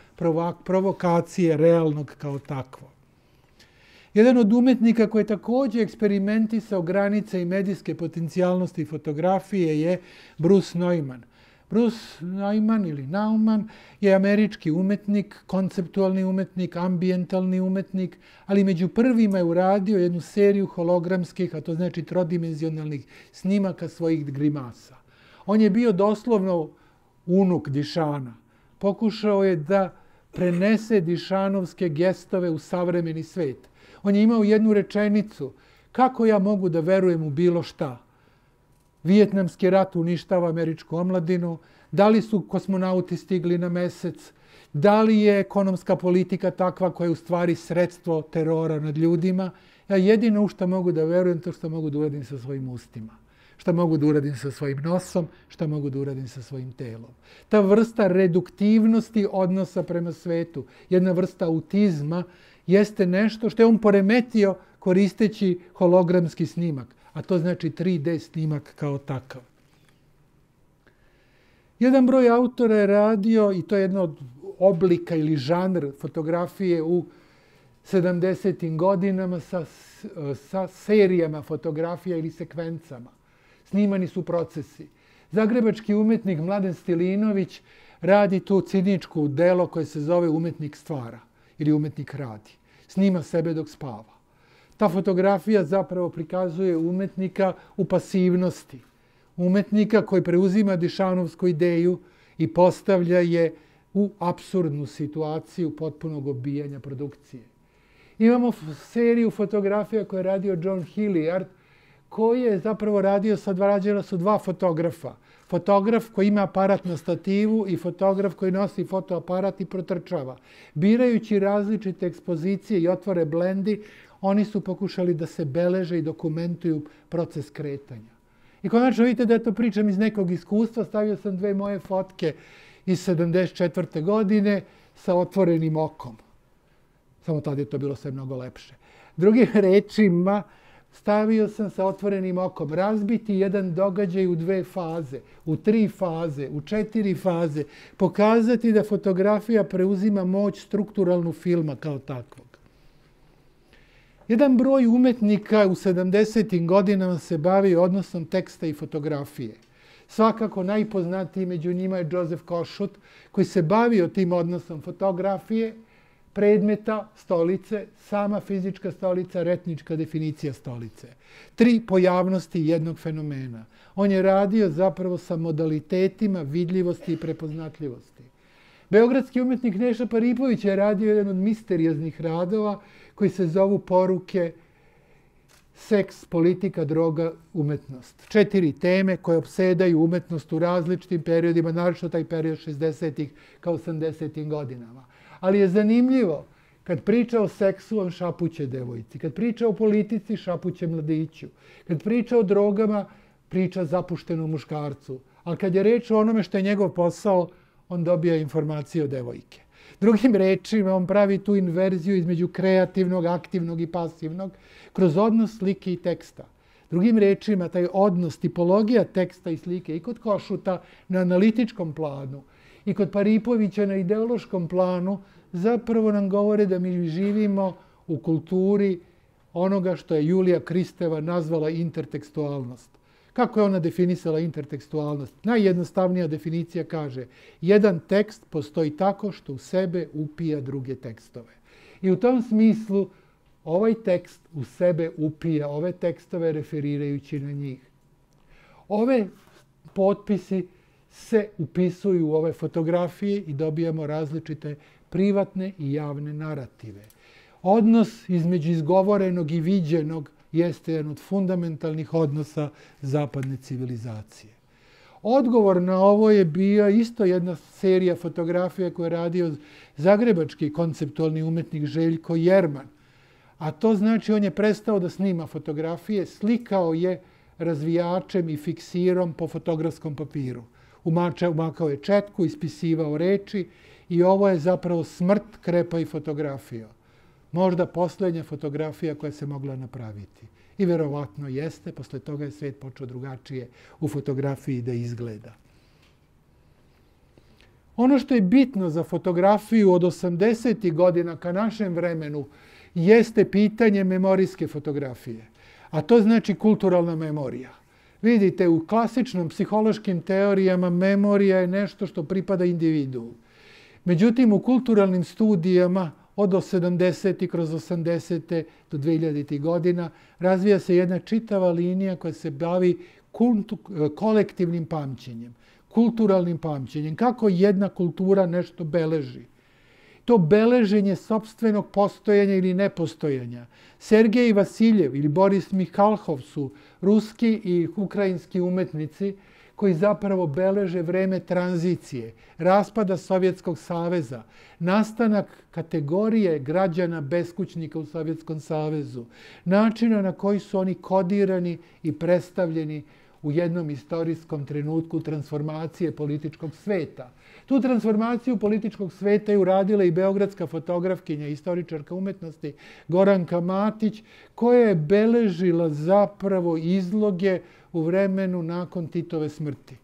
provokacije realnog kao takvog. Jedan od umetnika koji je također eksperimentisao granice i medijske potencijalnosti fotografije je Bruce Neumann. Bruce Neumann ili Naumann je američki umetnik, konceptualni umetnik, ambientalni umetnik, ali među prvima je uradio jednu seriju hologramskih, a to znači trodimenzionalnih snimaka svojih grimasa. On je bio doslovno unuk Dišana. Pokušao je da prenese Dišanovske gestove u savremeni svet. On je imao jednu rečenicu. Kako ja mogu da verujem u bilo šta? Vijetnamski rat uništava američku omladinu. Da li su kosmonauti stigli na mesec? Da li je ekonomska politika takva koja je u stvari sredstvo terora nad ljudima? Ja jedino u što mogu da verujem to što mogu da uradim sa svojim ustima šta mogu da uradim sa svojim nosom, šta mogu da uradim sa svojim telom. Ta vrsta reduktivnosti odnosa prema svetu, jedna vrsta autizma, jeste nešto što je on poremetio koristeći hologramski snimak, a to znači 3D snimak kao takav. Jedan broj autora je radio, i to je jedno od oblika ili žanr fotografije u 70. godinama sa, sa serijama fotografija ili sekvencama snimani su procesi. Zagrebački umetnik Mladen Stilinović radi tu ciničku delo koje se zove umetnik stvara ili umetnik radi. Snima sebe dok spava. Ta fotografija zapravo prikazuje umetnika u pasivnosti. Umetnika koji preuzima Dišanovsku ideju i postavlja je u absurdnu situaciju potpunog obijanja produkcije. Imamo seriju fotografija koje je radio John Hilliard, koji je zapravo radio sa dva, rađena su dva fotografa. Fotograf koji ima aparat na stativu i fotograf koji nosi fotoaparat i protrčava. Birajući različite ekspozicije i otvore blendi, oni su pokušali da se beleže i dokumentuju proces kretanja. I konačno vidite da to pričam iz nekog iskustva. Stavio sam dve moje fotke iz 74. godine sa otvorenim okom. Samo tada je to bilo sve mnogo lepše. Drugim rečima, stavio sam sa otvorenim okom razbiti jedan događaj u dve faze, u tri faze, u četiri faze, pokazati da fotografija preuzima moć strukturalnu filma kao takvog. Jedan broj umetnika u 70. godinama se bavi odnosom teksta i fotografije. Svakako najpoznatiji među njima je Joseph Košut, koji se bavio tim odnosom fotografije predmeta stolice, sama fizička stolica, retnička definicija stolice. Tri pojavnosti jednog fenomena. On je radio zapravo sa modalitetima vidljivosti i prepoznatljivosti. Beogradski umetnik Neša Paripović je radio jedan od misterioznih radova koji se zovu poruke seks, politika, droga, umetnost. Četiri teme koje obsedaju umetnost u različitim periodima, naravno taj period 60-ih kao 80-ih godinama. Ali je zanimljivo, kad priča o seksu, on šapuće devojci. Kad priča o politici, šapuće mladiću. Kad priča o drogama, priča zapuštenom muškarcu. Ali kad je reč o onome što je njegov posao, on dobija informacije o devojke. Drugim rečima, on pravi tu inverziju između kreativnog, aktivnog i pasivnog kroz odnos slike i teksta. Drugim rečima, taj odnos, tipologija teksta i slike i kod Košuta na analitičkom planu i kod Paripovića na ideološkom planu zapravo nam govore da mi živimo u kulturi onoga što je Julija Kristeva nazvala intertekstualnost. Kako je ona definisala intertekstualnost? Najjednostavnija definicija kaže jedan tekst postoji tako što u sebe upija druge tekstove. I u tom smislu ovaj tekst u sebe upija ove tekstove referirajući na njih. Ove potpisi se upisuju u ove fotografije i dobijamo različite privatne i javne narative. Odnos između izgovorenog i viđenog jeste jedan od fundamentalnih odnosa zapadne civilizacije. Odgovor na ovo je bio isto jedna serija fotografija koje je radio zagrebački konceptualni umetnik Željko Jerman. A to znači on je prestao da snima fotografije, slikao je razvijačem i fiksirom po fotografskom papiru. Umakao je četku, ispisivao reči i ovo je zapravo smrt krepa i fotografija možda posljednja fotografija koja se mogla napraviti. I verovatno jeste, posle toga je svet počeo drugačije u fotografiji da izgleda. Ono što je bitno za fotografiju od 80. godina ka našem vremenu jeste pitanje memorijske fotografije. A to znači kulturalna memorija. Vidite, u klasičnom psihološkim teorijama memorija je nešto što pripada individu. Međutim, u kulturalnim studijama od 70. kroz 80. do 2000. godina razvija se jedna čitava linija koja se bavi kolektivnim pamćenjem, kulturalnim pamćenjem, kako jedna kultura nešto beleži. To beleženje sobstvenog postojanja ili nepostojanja. Sergej Vasiljev ili Boris Mihalhov su ruski i ukrajinski umetnici koji zapravo beleže vreme tranzicije, raspada Sovjetskog saveza, nastanak kategorije građana beskućnika u Sovjetskom savezu, načina na koji su oni kodirani i predstavljeni u jednom istorijskom trenutku transformacije političkog sveta. Tu transformaciju političkog sveta je uradila i beogradska fotografkinja, istoričarka umetnosti Goranka Matić, koja je beležila zapravo izloge u vremenu nakon Titove smrti.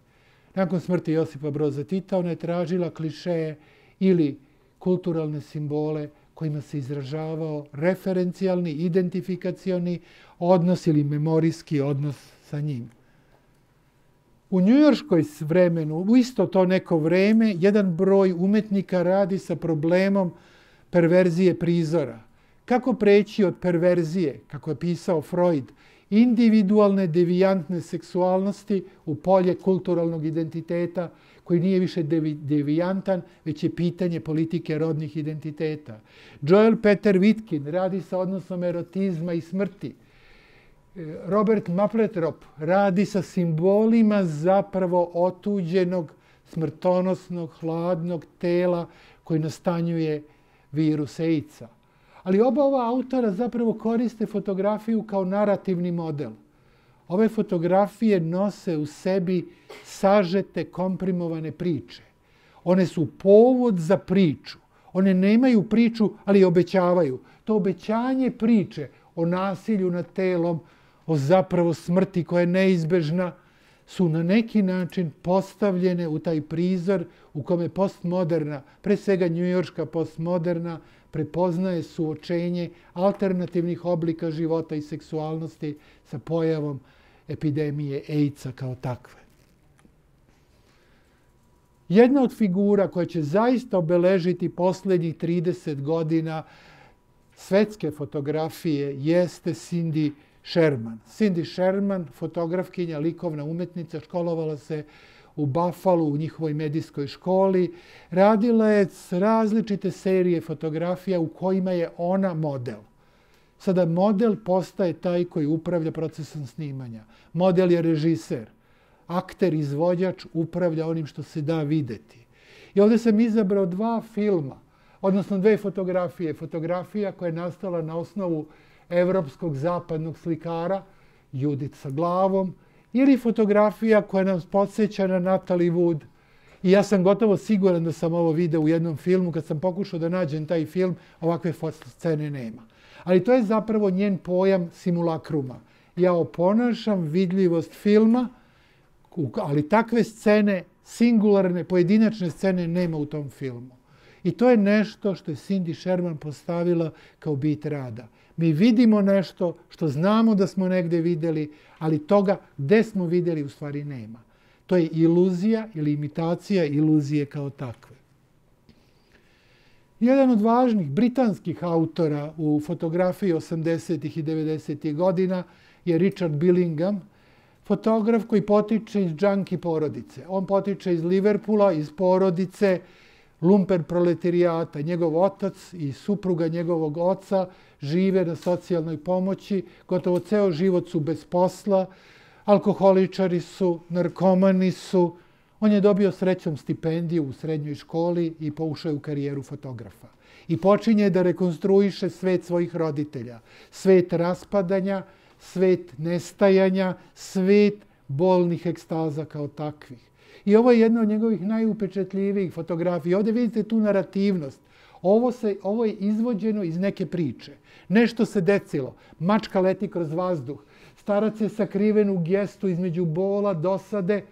Nakon smrti Josipa Broza Tita ona je tražila klišeje ili kulturalne simbole kojima se izražavao referencijalni, identifikacioni odnos ili memorijski odnos sa njim. U njujorskoj vremenu, u isto to neko vreme, jedan broj umetnika radi sa problemom perverzije prizora. Kako preći od perverzije, kako je pisao Freud, individualne devijantne seksualnosti u polje kulturalnog identiteta, koji nije više devijantan, već je pitanje politike rodnih identiteta. Joel Peter Witkin radi sa odnosom erotizma i smrti. E, Robert Mapletrop radi sa simbolima zapravo otuđenog, smrtonosnog, hladnog tela koji nastanjuje virus AIDS-a. Ali oba ova autora zapravo koriste fotografiju kao narativni model. Ove fotografije nose u sebi sažete, komprimovane priče. One su povod za priču. One nemaju priču, ali obećavaju. To obećanje priče o nasilju nad telom, o zapravo smrti koja je neizbežna, su na neki način postavljene u taj prizor u kome postmoderna, pre svega njujorska postmoderna, prepoznaje suočenje alternativnih oblika života i seksualnosti sa pojavom epidemije AIDS-a kao takve. Jedna od figura koja će zaista obeležiti posljednjih 30 godina svetske fotografije jeste Cindy Sherman. Cindy Sherman, fotografkinja, likovna umetnica, školovala se u Buffalo, u njihovoj medijskoj školi. Radila je različite serije fotografija u kojima je ona model. Sada model postaje taj koji upravlja procesom snimanja. Model je režiser. Akter, izvođač upravlja onim što se da videti. I ovdje sam izabrao dva filma, odnosno dve fotografije. Fotografija koja je nastala na osnovu evropskog zapadnog slikara, Judit sa glavom, ili fotografija koja nam podsjeća na Natalie Wood. I ja sam gotovo siguran da sam ovo video u jednom filmu. Kad sam pokušao da nađem taj film, ovakve scene nema. Ali to je zapravo njen pojam simulakruma. ja oponašam vidljivost filma, ali takve scene, singularne, pojedinačne scene nema u tom filmu. I to je nešto što je Cindy Sherman postavila kao bit rada. Mi vidimo nešto što znamo da smo negde videli, ali toga gde smo videli u stvari nema. To je iluzija ili imitacija iluzije kao takve. Jedan od važnih britanskih autora u fotografiji 80. i 90. godina je Richard Billingham, fotograf koji potiče iz džanki porodice. On potiče iz Liverpoola, iz porodice lumper proletarijata. Njegov otac i supruga njegovog oca žive na socijalnoj pomoći, gotovo ceo život su bez posla, alkoholičari su, narkomani su. On je dobio srećom stipendiju u srednjoj školi i poušao u karijeru fotografa. I počinje da rekonstruiše svet svojih roditelja, svet raspadanja, svet nestajanja, svet bolnih ekstaza kao takvih. I ovo je jedna od njegovih najupečetljivijih fotografija. Ovdje vidite tu narativnost. Ovo, se, ovo je izvođeno iz neke priče. Nešto se decilo. Mačka leti kroz vazduh. Starac je sakriven u gestu između bola, dosade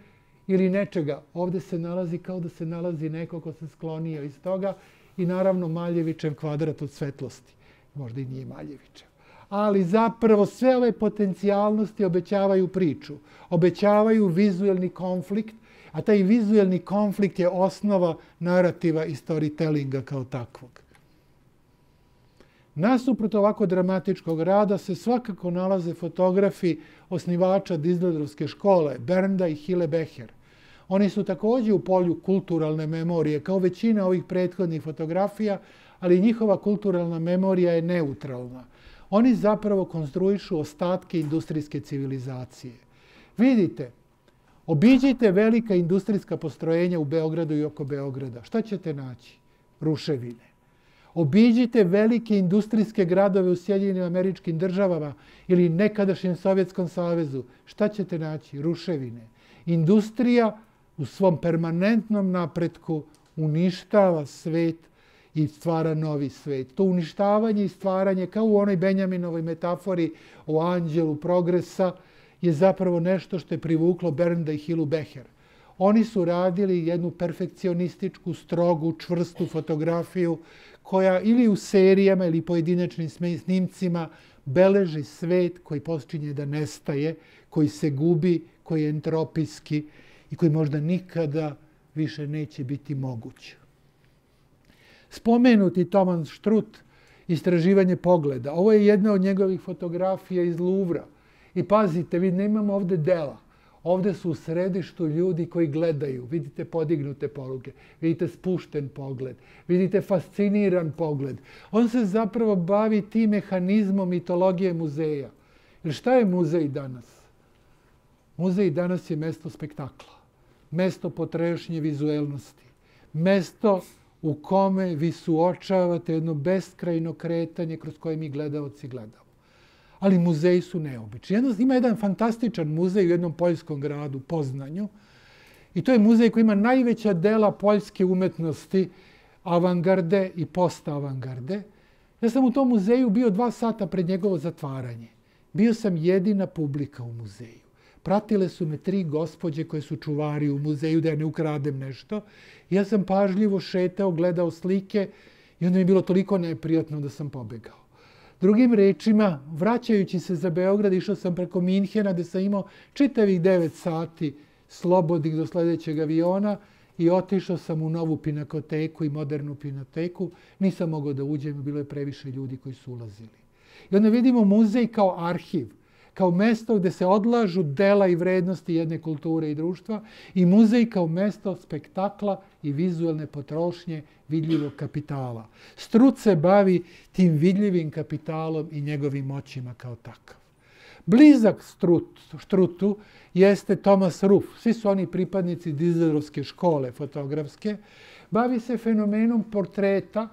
ili nečega. Ovdje se nalazi kao da se nalazi neko ko se sklonio iz toga i naravno Maljevićev kvadrat od svetlosti. Možda i nije Maljevićev. Ali zapravo sve ove potencijalnosti obećavaju priču. Obećavaju vizuelni konflikt A taj vizuelni konflikt je osnova narativa i storytellinga kao takvog. Nasuprot ovako dramatičkog rada se svakako nalaze fotografi osnivača Dizledrovske škole, Bernda i Hile Beher. Oni su također u polju kulturalne memorije, kao većina ovih prethodnih fotografija, ali njihova kulturalna memorija je neutralna. Oni zapravo konstruišu ostatke industrijske civilizacije. Vidite, Obiđite velika industrijska postrojenja u Beogradu i oko Beograda. Šta ćete naći? Ruševine. Obiđite velike industrijske gradove u Sjedinim američkim državama ili nekadašnjem Sovjetskom savezu. Šta ćete naći? Ruševine. Industrija u svom permanentnom napretku uništava svet i stvara novi svet. To uništavanje i stvaranje, kao u onoj Benjaminovoj metafori o anđelu progresa, je zapravo nešto što je privuklo Bernda i Hilu Beher. Oni su radili jednu perfekcionističku, strogu, čvrstu fotografiju koja ili u serijama ili pojedinačnim snimcima beleži svet koji počinje da nestaje, koji se gubi, koji je entropijski i koji možda nikada više neće biti moguć. Spomenuti Toman Štrut, istraživanje pogleda. Ovo je jedna od njegovih fotografija iz Luvra. I pazite, vi nemamo ovde dela. Ovde su u središtu ljudi koji gledaju. Vidite podignute poruke, vidite spušten pogled, vidite fasciniran pogled. On se zapravo bavi tim mehanizmom mitologije muzeja. Jer šta je muzej danas? Muzej danas je mesto spektakla, mesto potrešnje vizuelnosti, mesto u kome vi suočavate jedno beskrajno kretanje kroz koje mi gledalci gledamo ali muzeji su neobični. Jedno, ima jedan fantastičan muzej u jednom poljskom gradu, Poznanju, i to je muzej koji ima najveća dela poljske umetnosti, avangarde i postavangarde. Ja sam u tom muzeju bio dva sata pred njegovo zatvaranje. Bio sam jedina publika u muzeju. Pratile su me tri gospođe koje su čuvari u muzeju da ja ne ukradem nešto. Ja sam pažljivo šetao, gledao slike i onda mi je bilo toliko neprijatno da sam pobegao. Drugim rečima, vraćajući se za Beograd, išao sam preko Minhena gde sam imao čitavih 9 sati slobodnih do sljedećeg aviona i otišao sam u novu pinakoteku i modernu pinakoteku. Nisam mogao da uđem, bilo je previše ljudi koji su ulazili. I onda vidimo muzej kao arhiv kao mesto gde se odlažu dela i vrednosti jedne kulture i društva i muzej kao mesto spektakla i vizuelne potrošnje vidljivog kapitala. Strut se bavi tim vidljivim kapitalom i njegovim moćima kao takav. Blizak strut, strutu jeste Thomas Ruff. Svi su oni pripadnici Dizlerovske škole fotografske. Bavi se fenomenom portreta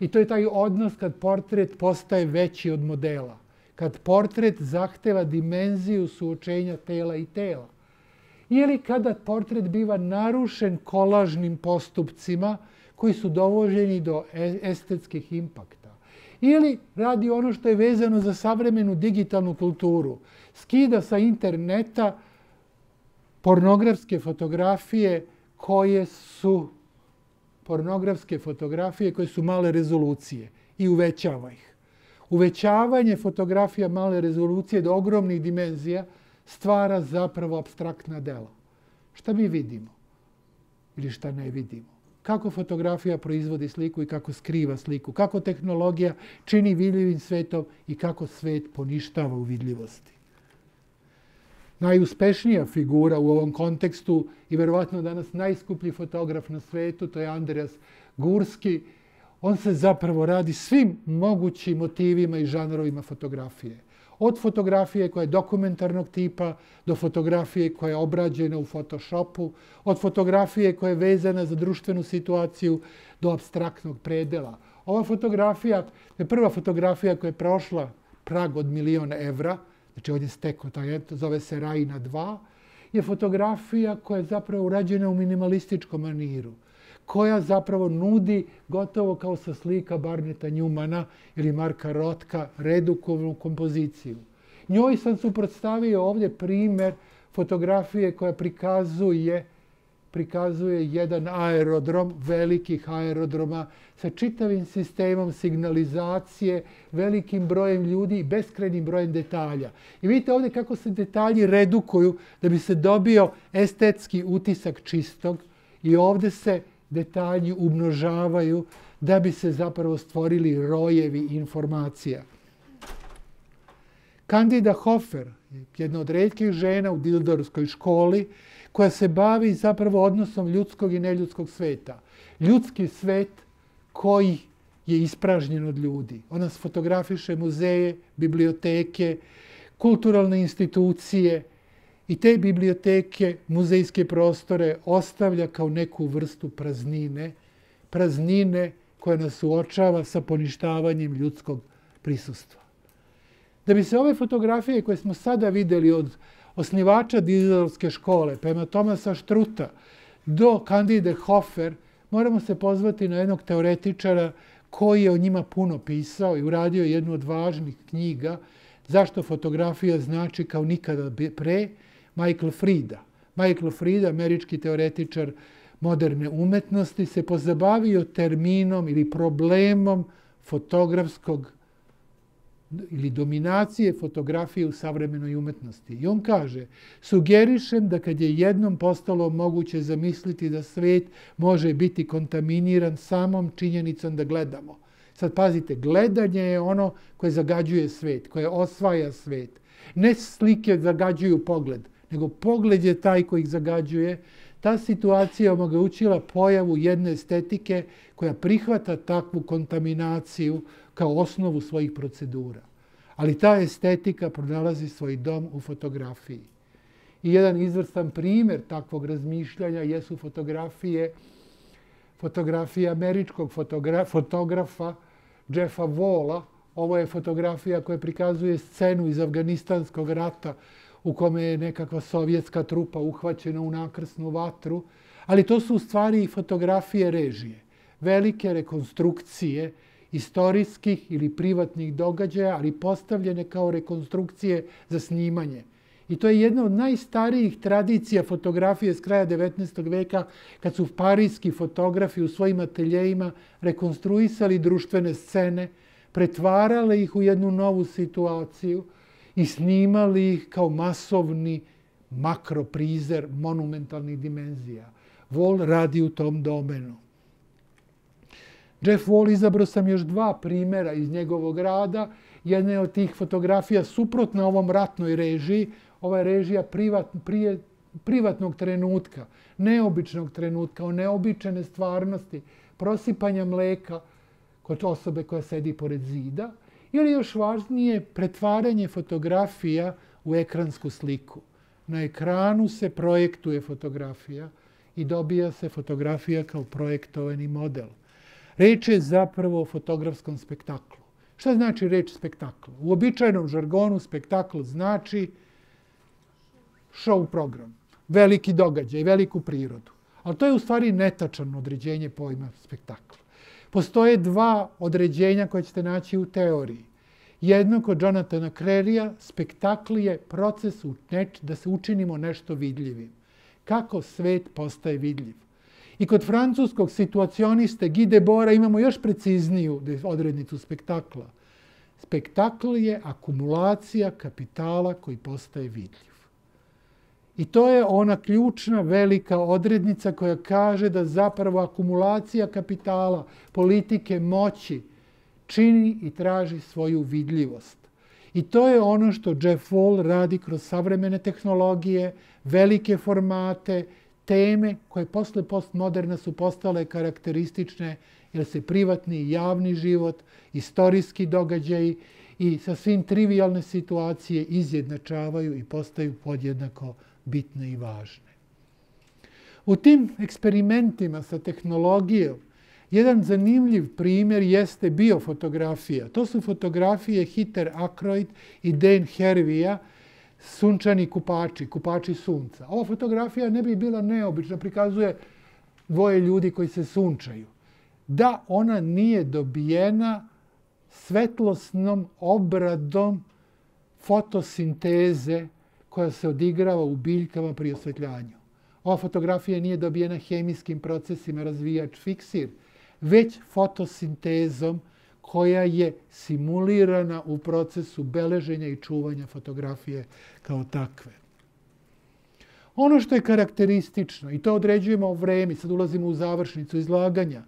i to je taj odnos kad portret postaje veći od modela kad portret zahteva dimenziju suočenja tela i tela. Ili kada portret biva narušen kolažnim postupcima koji su dovoženi do e, estetskih impakta. ili radi ono što je vezano za savremenu digitalnu kulturu. Skida sa interneta pornografske fotografije koje su pornografske fotografije koje su male rezolucije i uvećava ih. Uvećavanje fotografija male rezolucije do ogromnih dimenzija stvara zapravo abstraktna dela. Šta mi vidimo? Ili šta ne vidimo? Kako fotografija proizvodi sliku i kako skriva sliku? Kako tehnologija čini vidljivim svetom i kako svet poništava u vidljivosti? najuspešnija figura u ovom kontekstu i verovatno danas najskuplji fotograf na svetu, to je Andreas Gurski. On se zapravo radi svim mogućim motivima i žanrovima fotografije. Od fotografije koja je dokumentarnog tipa do fotografije koja je obrađena u Photoshopu, od fotografije koja je vezana za društvenu situaciju do abstraktnog predela. Ova fotografija je prva fotografija koja je prošla prag od miliona evra, znači ovdje steko, taj, zove se Rajna 2, je fotografija koja je zapravo urađena u minimalističkom maniru, koja zapravo nudi gotovo kao sa slika Barneta Njumana ili Marka Rotka redukovnu kompoziciju. Njoj sam suprotstavio ovdje primjer fotografije koja prikazuje prikazuje jedan aerodrom, velikih aerodroma, sa čitavim sistemom signalizacije, velikim brojem ljudi i beskrenim brojem detalja. I vidite ovdje kako se detalji redukuju da bi se dobio estetski utisak čistog i ovdje se detalji umnožavaju da bi se zapravo stvorili rojevi informacija. Kandida Hofer, jedna od redkih žena u Dildorskoj školi, koja se bavi zapravo odnosom ljudskog i neljudskog sveta. Ljudski svet koji je ispražnjen od ljudi. Ona fotografiše muzeje, biblioteke, kulturalne institucije i te biblioteke, muzejske prostore ostavlja kao neku vrstu praznine, praznine koja nas uočava sa poništavanjem ljudskog prisustva. Da bi se ove fotografije koje smo sada videli od osnivača dizelovske škole, pa prema Tomasa Štruta, do Kandide Hofer, moramo se pozvati na jednog teoretičara koji je o njima puno pisao i uradio jednu od važnih knjiga zašto fotografija znači kao nikada pre, Michael Frida. Michael Frida, američki teoretičar moderne umetnosti, se pozabavio terminom ili problemom fotografskog ili dominacije fotografije u savremenoj umetnosti. I on kaže, sugerišem da kad je jednom postalo moguće zamisliti da svet može biti kontaminiran samom činjenicom da gledamo. Sad pazite, gledanje je ono koje zagađuje svet, koje osvaja svet. Ne slike zagađuju pogled, nego pogled je taj koji ih zagađuje. Ta situacija omogućila pojavu jedne estetike koja prihvata takvu kontaminaciju kao osnovu svojih procedura. Ali ta estetika pronalazi svoj dom u fotografiji. I jedan izvrstan primjer takvog razmišljanja jesu fotografije fotografije američkog fotogra fotografa Jeffa Walla. Ovo je fotografija koja prikazuje scenu iz Afganistanskog rata u kome je nekakva sovjetska trupa uhvaćena u nakrsnu vatru. Ali to su u stvari fotografije režije. Velike rekonstrukcije istorijskih ili privatnih događaja, ali postavljene kao rekonstrukcije za snimanje. I to je jedna od najstarijih tradicija fotografije s kraja 19. veka, kad su parijski fotografi u svojim ateljejima rekonstruisali društvene scene, pretvarale ih u jednu novu situaciju i snimali ih kao masovni makroprizer monumentalnih dimenzija. Vol radi u tom domenu. Jeff Wall izabrao sam još dva primjera iz njegovog rada. Jedna je od tih fotografija suprotna ovom ratnoj režiji. Ova je režija privat, prije, privatnog trenutka, neobičnog trenutka, o neobičene stvarnosti, prosipanja mleka kod osobe koja sedi pored zida. Ili ono još važnije, pretvaranje fotografija u ekransku sliku. Na ekranu se projektuje fotografija i dobija se fotografija kao projektovani model. Reč je zapravo o fotografskom spektaklu. Šta znači reč spektakl? U običajnom žargonu spektakl znači show program, veliki događaj, veliku prirodu. Ali to je u stvari netačan određenje pojma spektakla. Postoje dva određenja koje ćete naći u teoriji. Jedno kod Jonathana Krerija, spektakl je proces da se učinimo nešto vidljivim. Kako svet postaje vidljiv. I kod francuskog situacioniste Guy Debora imamo još precizniju odrednicu spektakla. Spektakl je akumulacija kapitala koji postaje vidljiv. I to je ona ključna velika odrednica koja kaže da zapravo akumulacija kapitala, politike, moći čini i traži svoju vidljivost. I to je ono što Jeff Wall radi kroz savremene tehnologije, velike formate, teme koje posle postmoderna su postale karakteristične jer se privatni i javni život, istorijski događaji i sa svim trivialne situacije izjednačavaju i postaju podjednako bitne i važne. U tim eksperimentima sa tehnologijom jedan zanimljiv primjer jeste biofotografija. To su fotografije Hiter Akroyd i Dan Hervija, sunčani kupači, kupači sunca. Ova fotografija ne bi bila neobična, prikazuje dvoje ljudi koji se sunčaju. Da ona nije dobijena svetlosnom obradom fotosinteze koja se odigrava u biljkama pri osvetljanju. Ova fotografija nije dobijena hemijskim procesima razvijač fiksir, već fotosintezom koja je simulirana u procesu beleženja i čuvanja fotografije kao takve. Ono što je karakteristično, i to određujemo o vremi, sad ulazimo u završnicu izlaganja,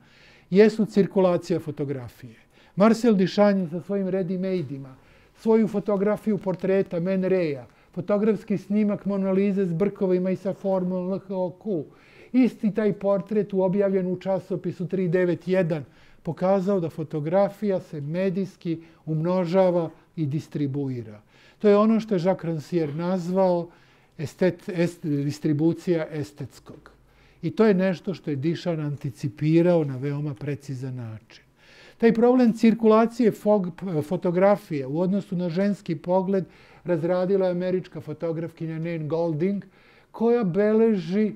jesu cirkulacija fotografije. Marcel Duchamp sa svojim ready-made-ima, svoju fotografiju portreta Men Reja, fotografski snimak Monalize s brkovima i sa formom LHOQ, isti taj portret u objavljen u časopisu 391 pokazao da fotografija se medijski umnožava i distribuira. To je ono što je Jacques Rancière nazvao estet, est, distribucija estetskog. I to je nešto što je Dišan anticipirao na veoma precizan način. Taj problem cirkulacije fotografije u odnosu na ženski pogled razradila je američka fotografkinja Nan Golding, koja beleži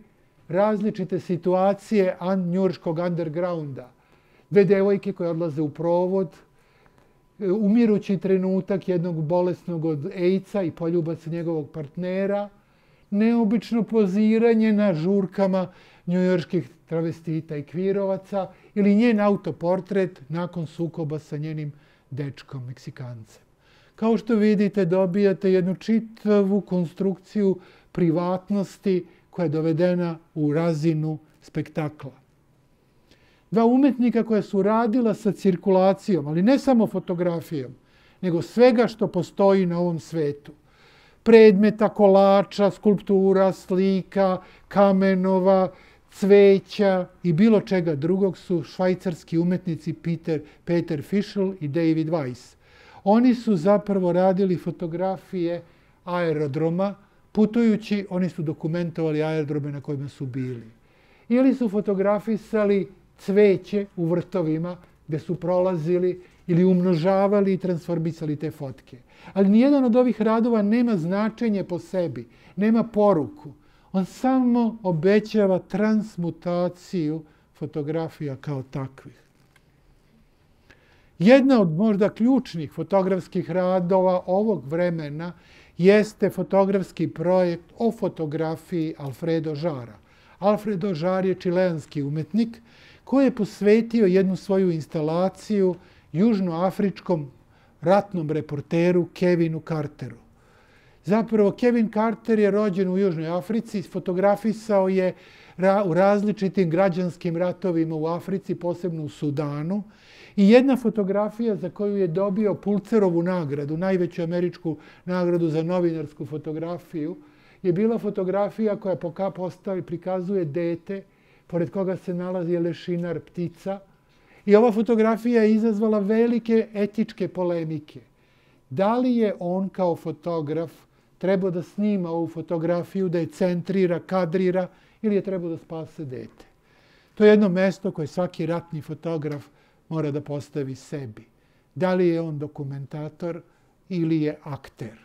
različite situacije njurškog undergrounda. Dve devojke koje odlaze u provod, e, umirući trenutak jednog bolesnog od AIDS-a i poljubac njegovog partnera, neobično poziranje na žurkama njujorskih travestita i kvirovaca ili njen autoportret nakon sukoba sa njenim dečkom, Meksikancem. Kao što vidite, dobijate jednu čitavu konstrukciju privatnosti koja je dovedena u razinu spektakla. Dva umetnika koja su radila sa cirkulacijom, ali ne samo fotografijom, nego svega što postoji na ovom svetu. Predmeta, kolača, skulptura, slika, kamenova, cveća i bilo čega drugog su švajcarski umetnici Peter, Peter Fischl i David Weiss. Oni su zapravo radili fotografije aerodroma, putujući, oni su dokumentovali aerodrome na kojima su bili. Ili su fotografisali cveće u vrtovima gdje su prolazili ili umnožavali i transformisali te fotke. Ali nijedan od ovih radova nema značenje po sebi, nema poruku. On samo obećava transmutaciju fotografija kao takvih. Jedna od možda ključnih fotografskih radova ovog vremena jeste fotografski projekt o fotografiji Alfredo Žara. Alfredo Žar je čileanski umetnik koji je posvetio jednu svoju instalaciju južnoafričkom ratnom reporteru Kevinu Carteru. Zapravo, Kevin Carter je rođen u Južnoj Africi, fotografisao je u različitim građanskim ratovima u Africi, posebno u Sudanu. I jedna fotografija za koju je dobio Pulcerovu nagradu, najveću američku nagradu za novinarsku fotografiju, je bila fotografija koja poka postavi, prikazuje dete, pored koga se nalazi lešinar ptica. I ova fotografija je izazvala velike etičke polemike. Da li je on kao fotograf trebao da snima ovu fotografiju, da je centrira, kadrira ili je trebao da spase dete? To je jedno mesto koje svaki ratni fotograf mora da postavi sebi. Da li je on dokumentator ili je akter?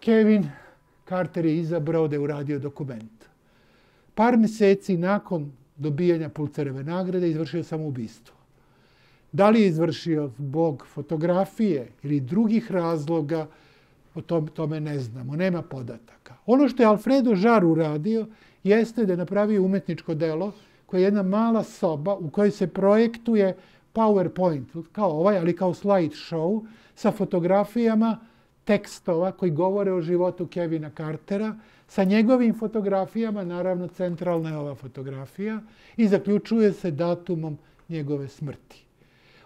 Kevin Carter je izabrao da je uradio dokument. par mjeseci nakon dobijanja Pulcereve nagrade izvršio sam ubistvo. Da li je izvršio zbog fotografije ili drugih razloga, o tome ne znamo, nema podataka. Ono što je Alfredo Žar uradio jeste da je napravio umetničko delo koja je jedna mala soba u kojoj se projektuje PowerPoint, kao ovaj, ali kao slide show, sa fotografijama tekstova koji govore o životu Kevina Cartera, sa njegovim fotografijama, naravno centralna je ova fotografija, i zaključuje se datumom njegove smrti.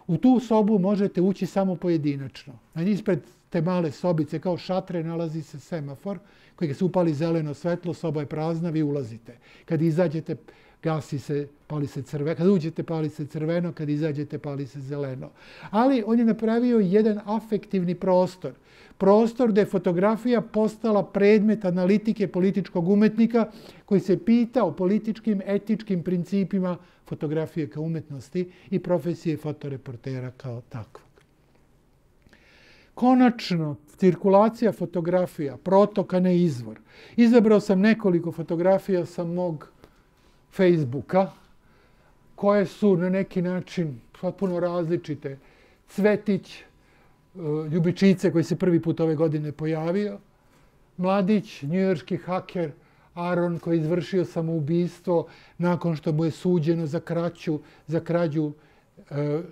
U tu sobu možete ući samo pojedinačno. Na ispred te male sobice, kao šatre, nalazi se semafor koji se upali zeleno svetlo, soba je prazna, vi ulazite. Kad izađete, gasi se, pali se crveno. Kad uđete, pali se crveno, kad izađete, pali se zeleno. Ali on je napravio jedan afektivni prostor. Prostor gde je fotografija postala predmet analitike političkog umetnika koji se pita o političkim, etičkim principima fotografije kao umetnosti i profesije fotoreportera kao takvog. Konačno, cirkulacija fotografija, protoka ne izvor. Izabrao sam nekoliko fotografija sa mog Facebooka, koje su na neki način potpuno različite. Cvetić, e, Ljubičice koji se prvi put ove godine pojavio, Mladić, njujorski haker, Aron koji je izvršio samoubistvo nakon što mu je suđeno za kraću, za krađu e,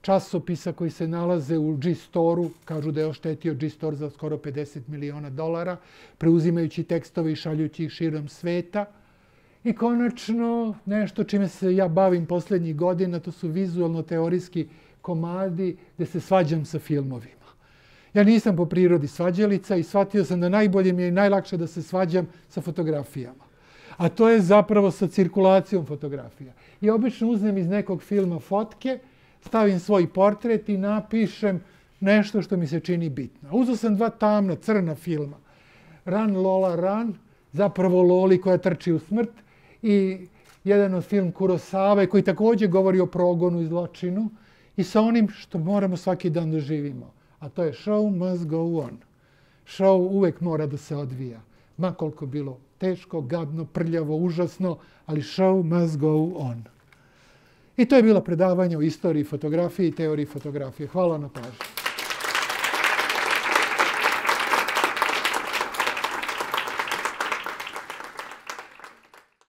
časopisa koji se nalaze u G-Store-u, kažu da je oštetio G-Store za skoro 50 miliona dolara, preuzimajući tekstove i šaljući ih širom sveta. I konačno, nešto čime se ja bavim posljednjih godina, to su vizualno-teorijski komadi gde se svađam sa filmovima. Ja nisam po prirodi svađalica i shvatio sam da najbolje mi je i najlakše da se svađam sa fotografijama. A to je zapravo sa cirkulacijom fotografija. I obično uzmem iz nekog filma fotke, stavim svoj portret i napišem nešto što mi se čini bitno. Uzao sam dva tamna, crna filma. Run, Lola, Run, zapravo Loli koja trči u smrt i jedan od film Kurosave koji također govori o progonu i zločinu i sa onim što moramo svaki dan da živimo. A to je show must go on. Show uvek mora da se odvija. Ma koliko bilo teško, gadno, prljavo, užasno, ali show must go on. I to je bilo predavanje o istoriji fotografije i teoriji fotografije. Hvala na pažnju.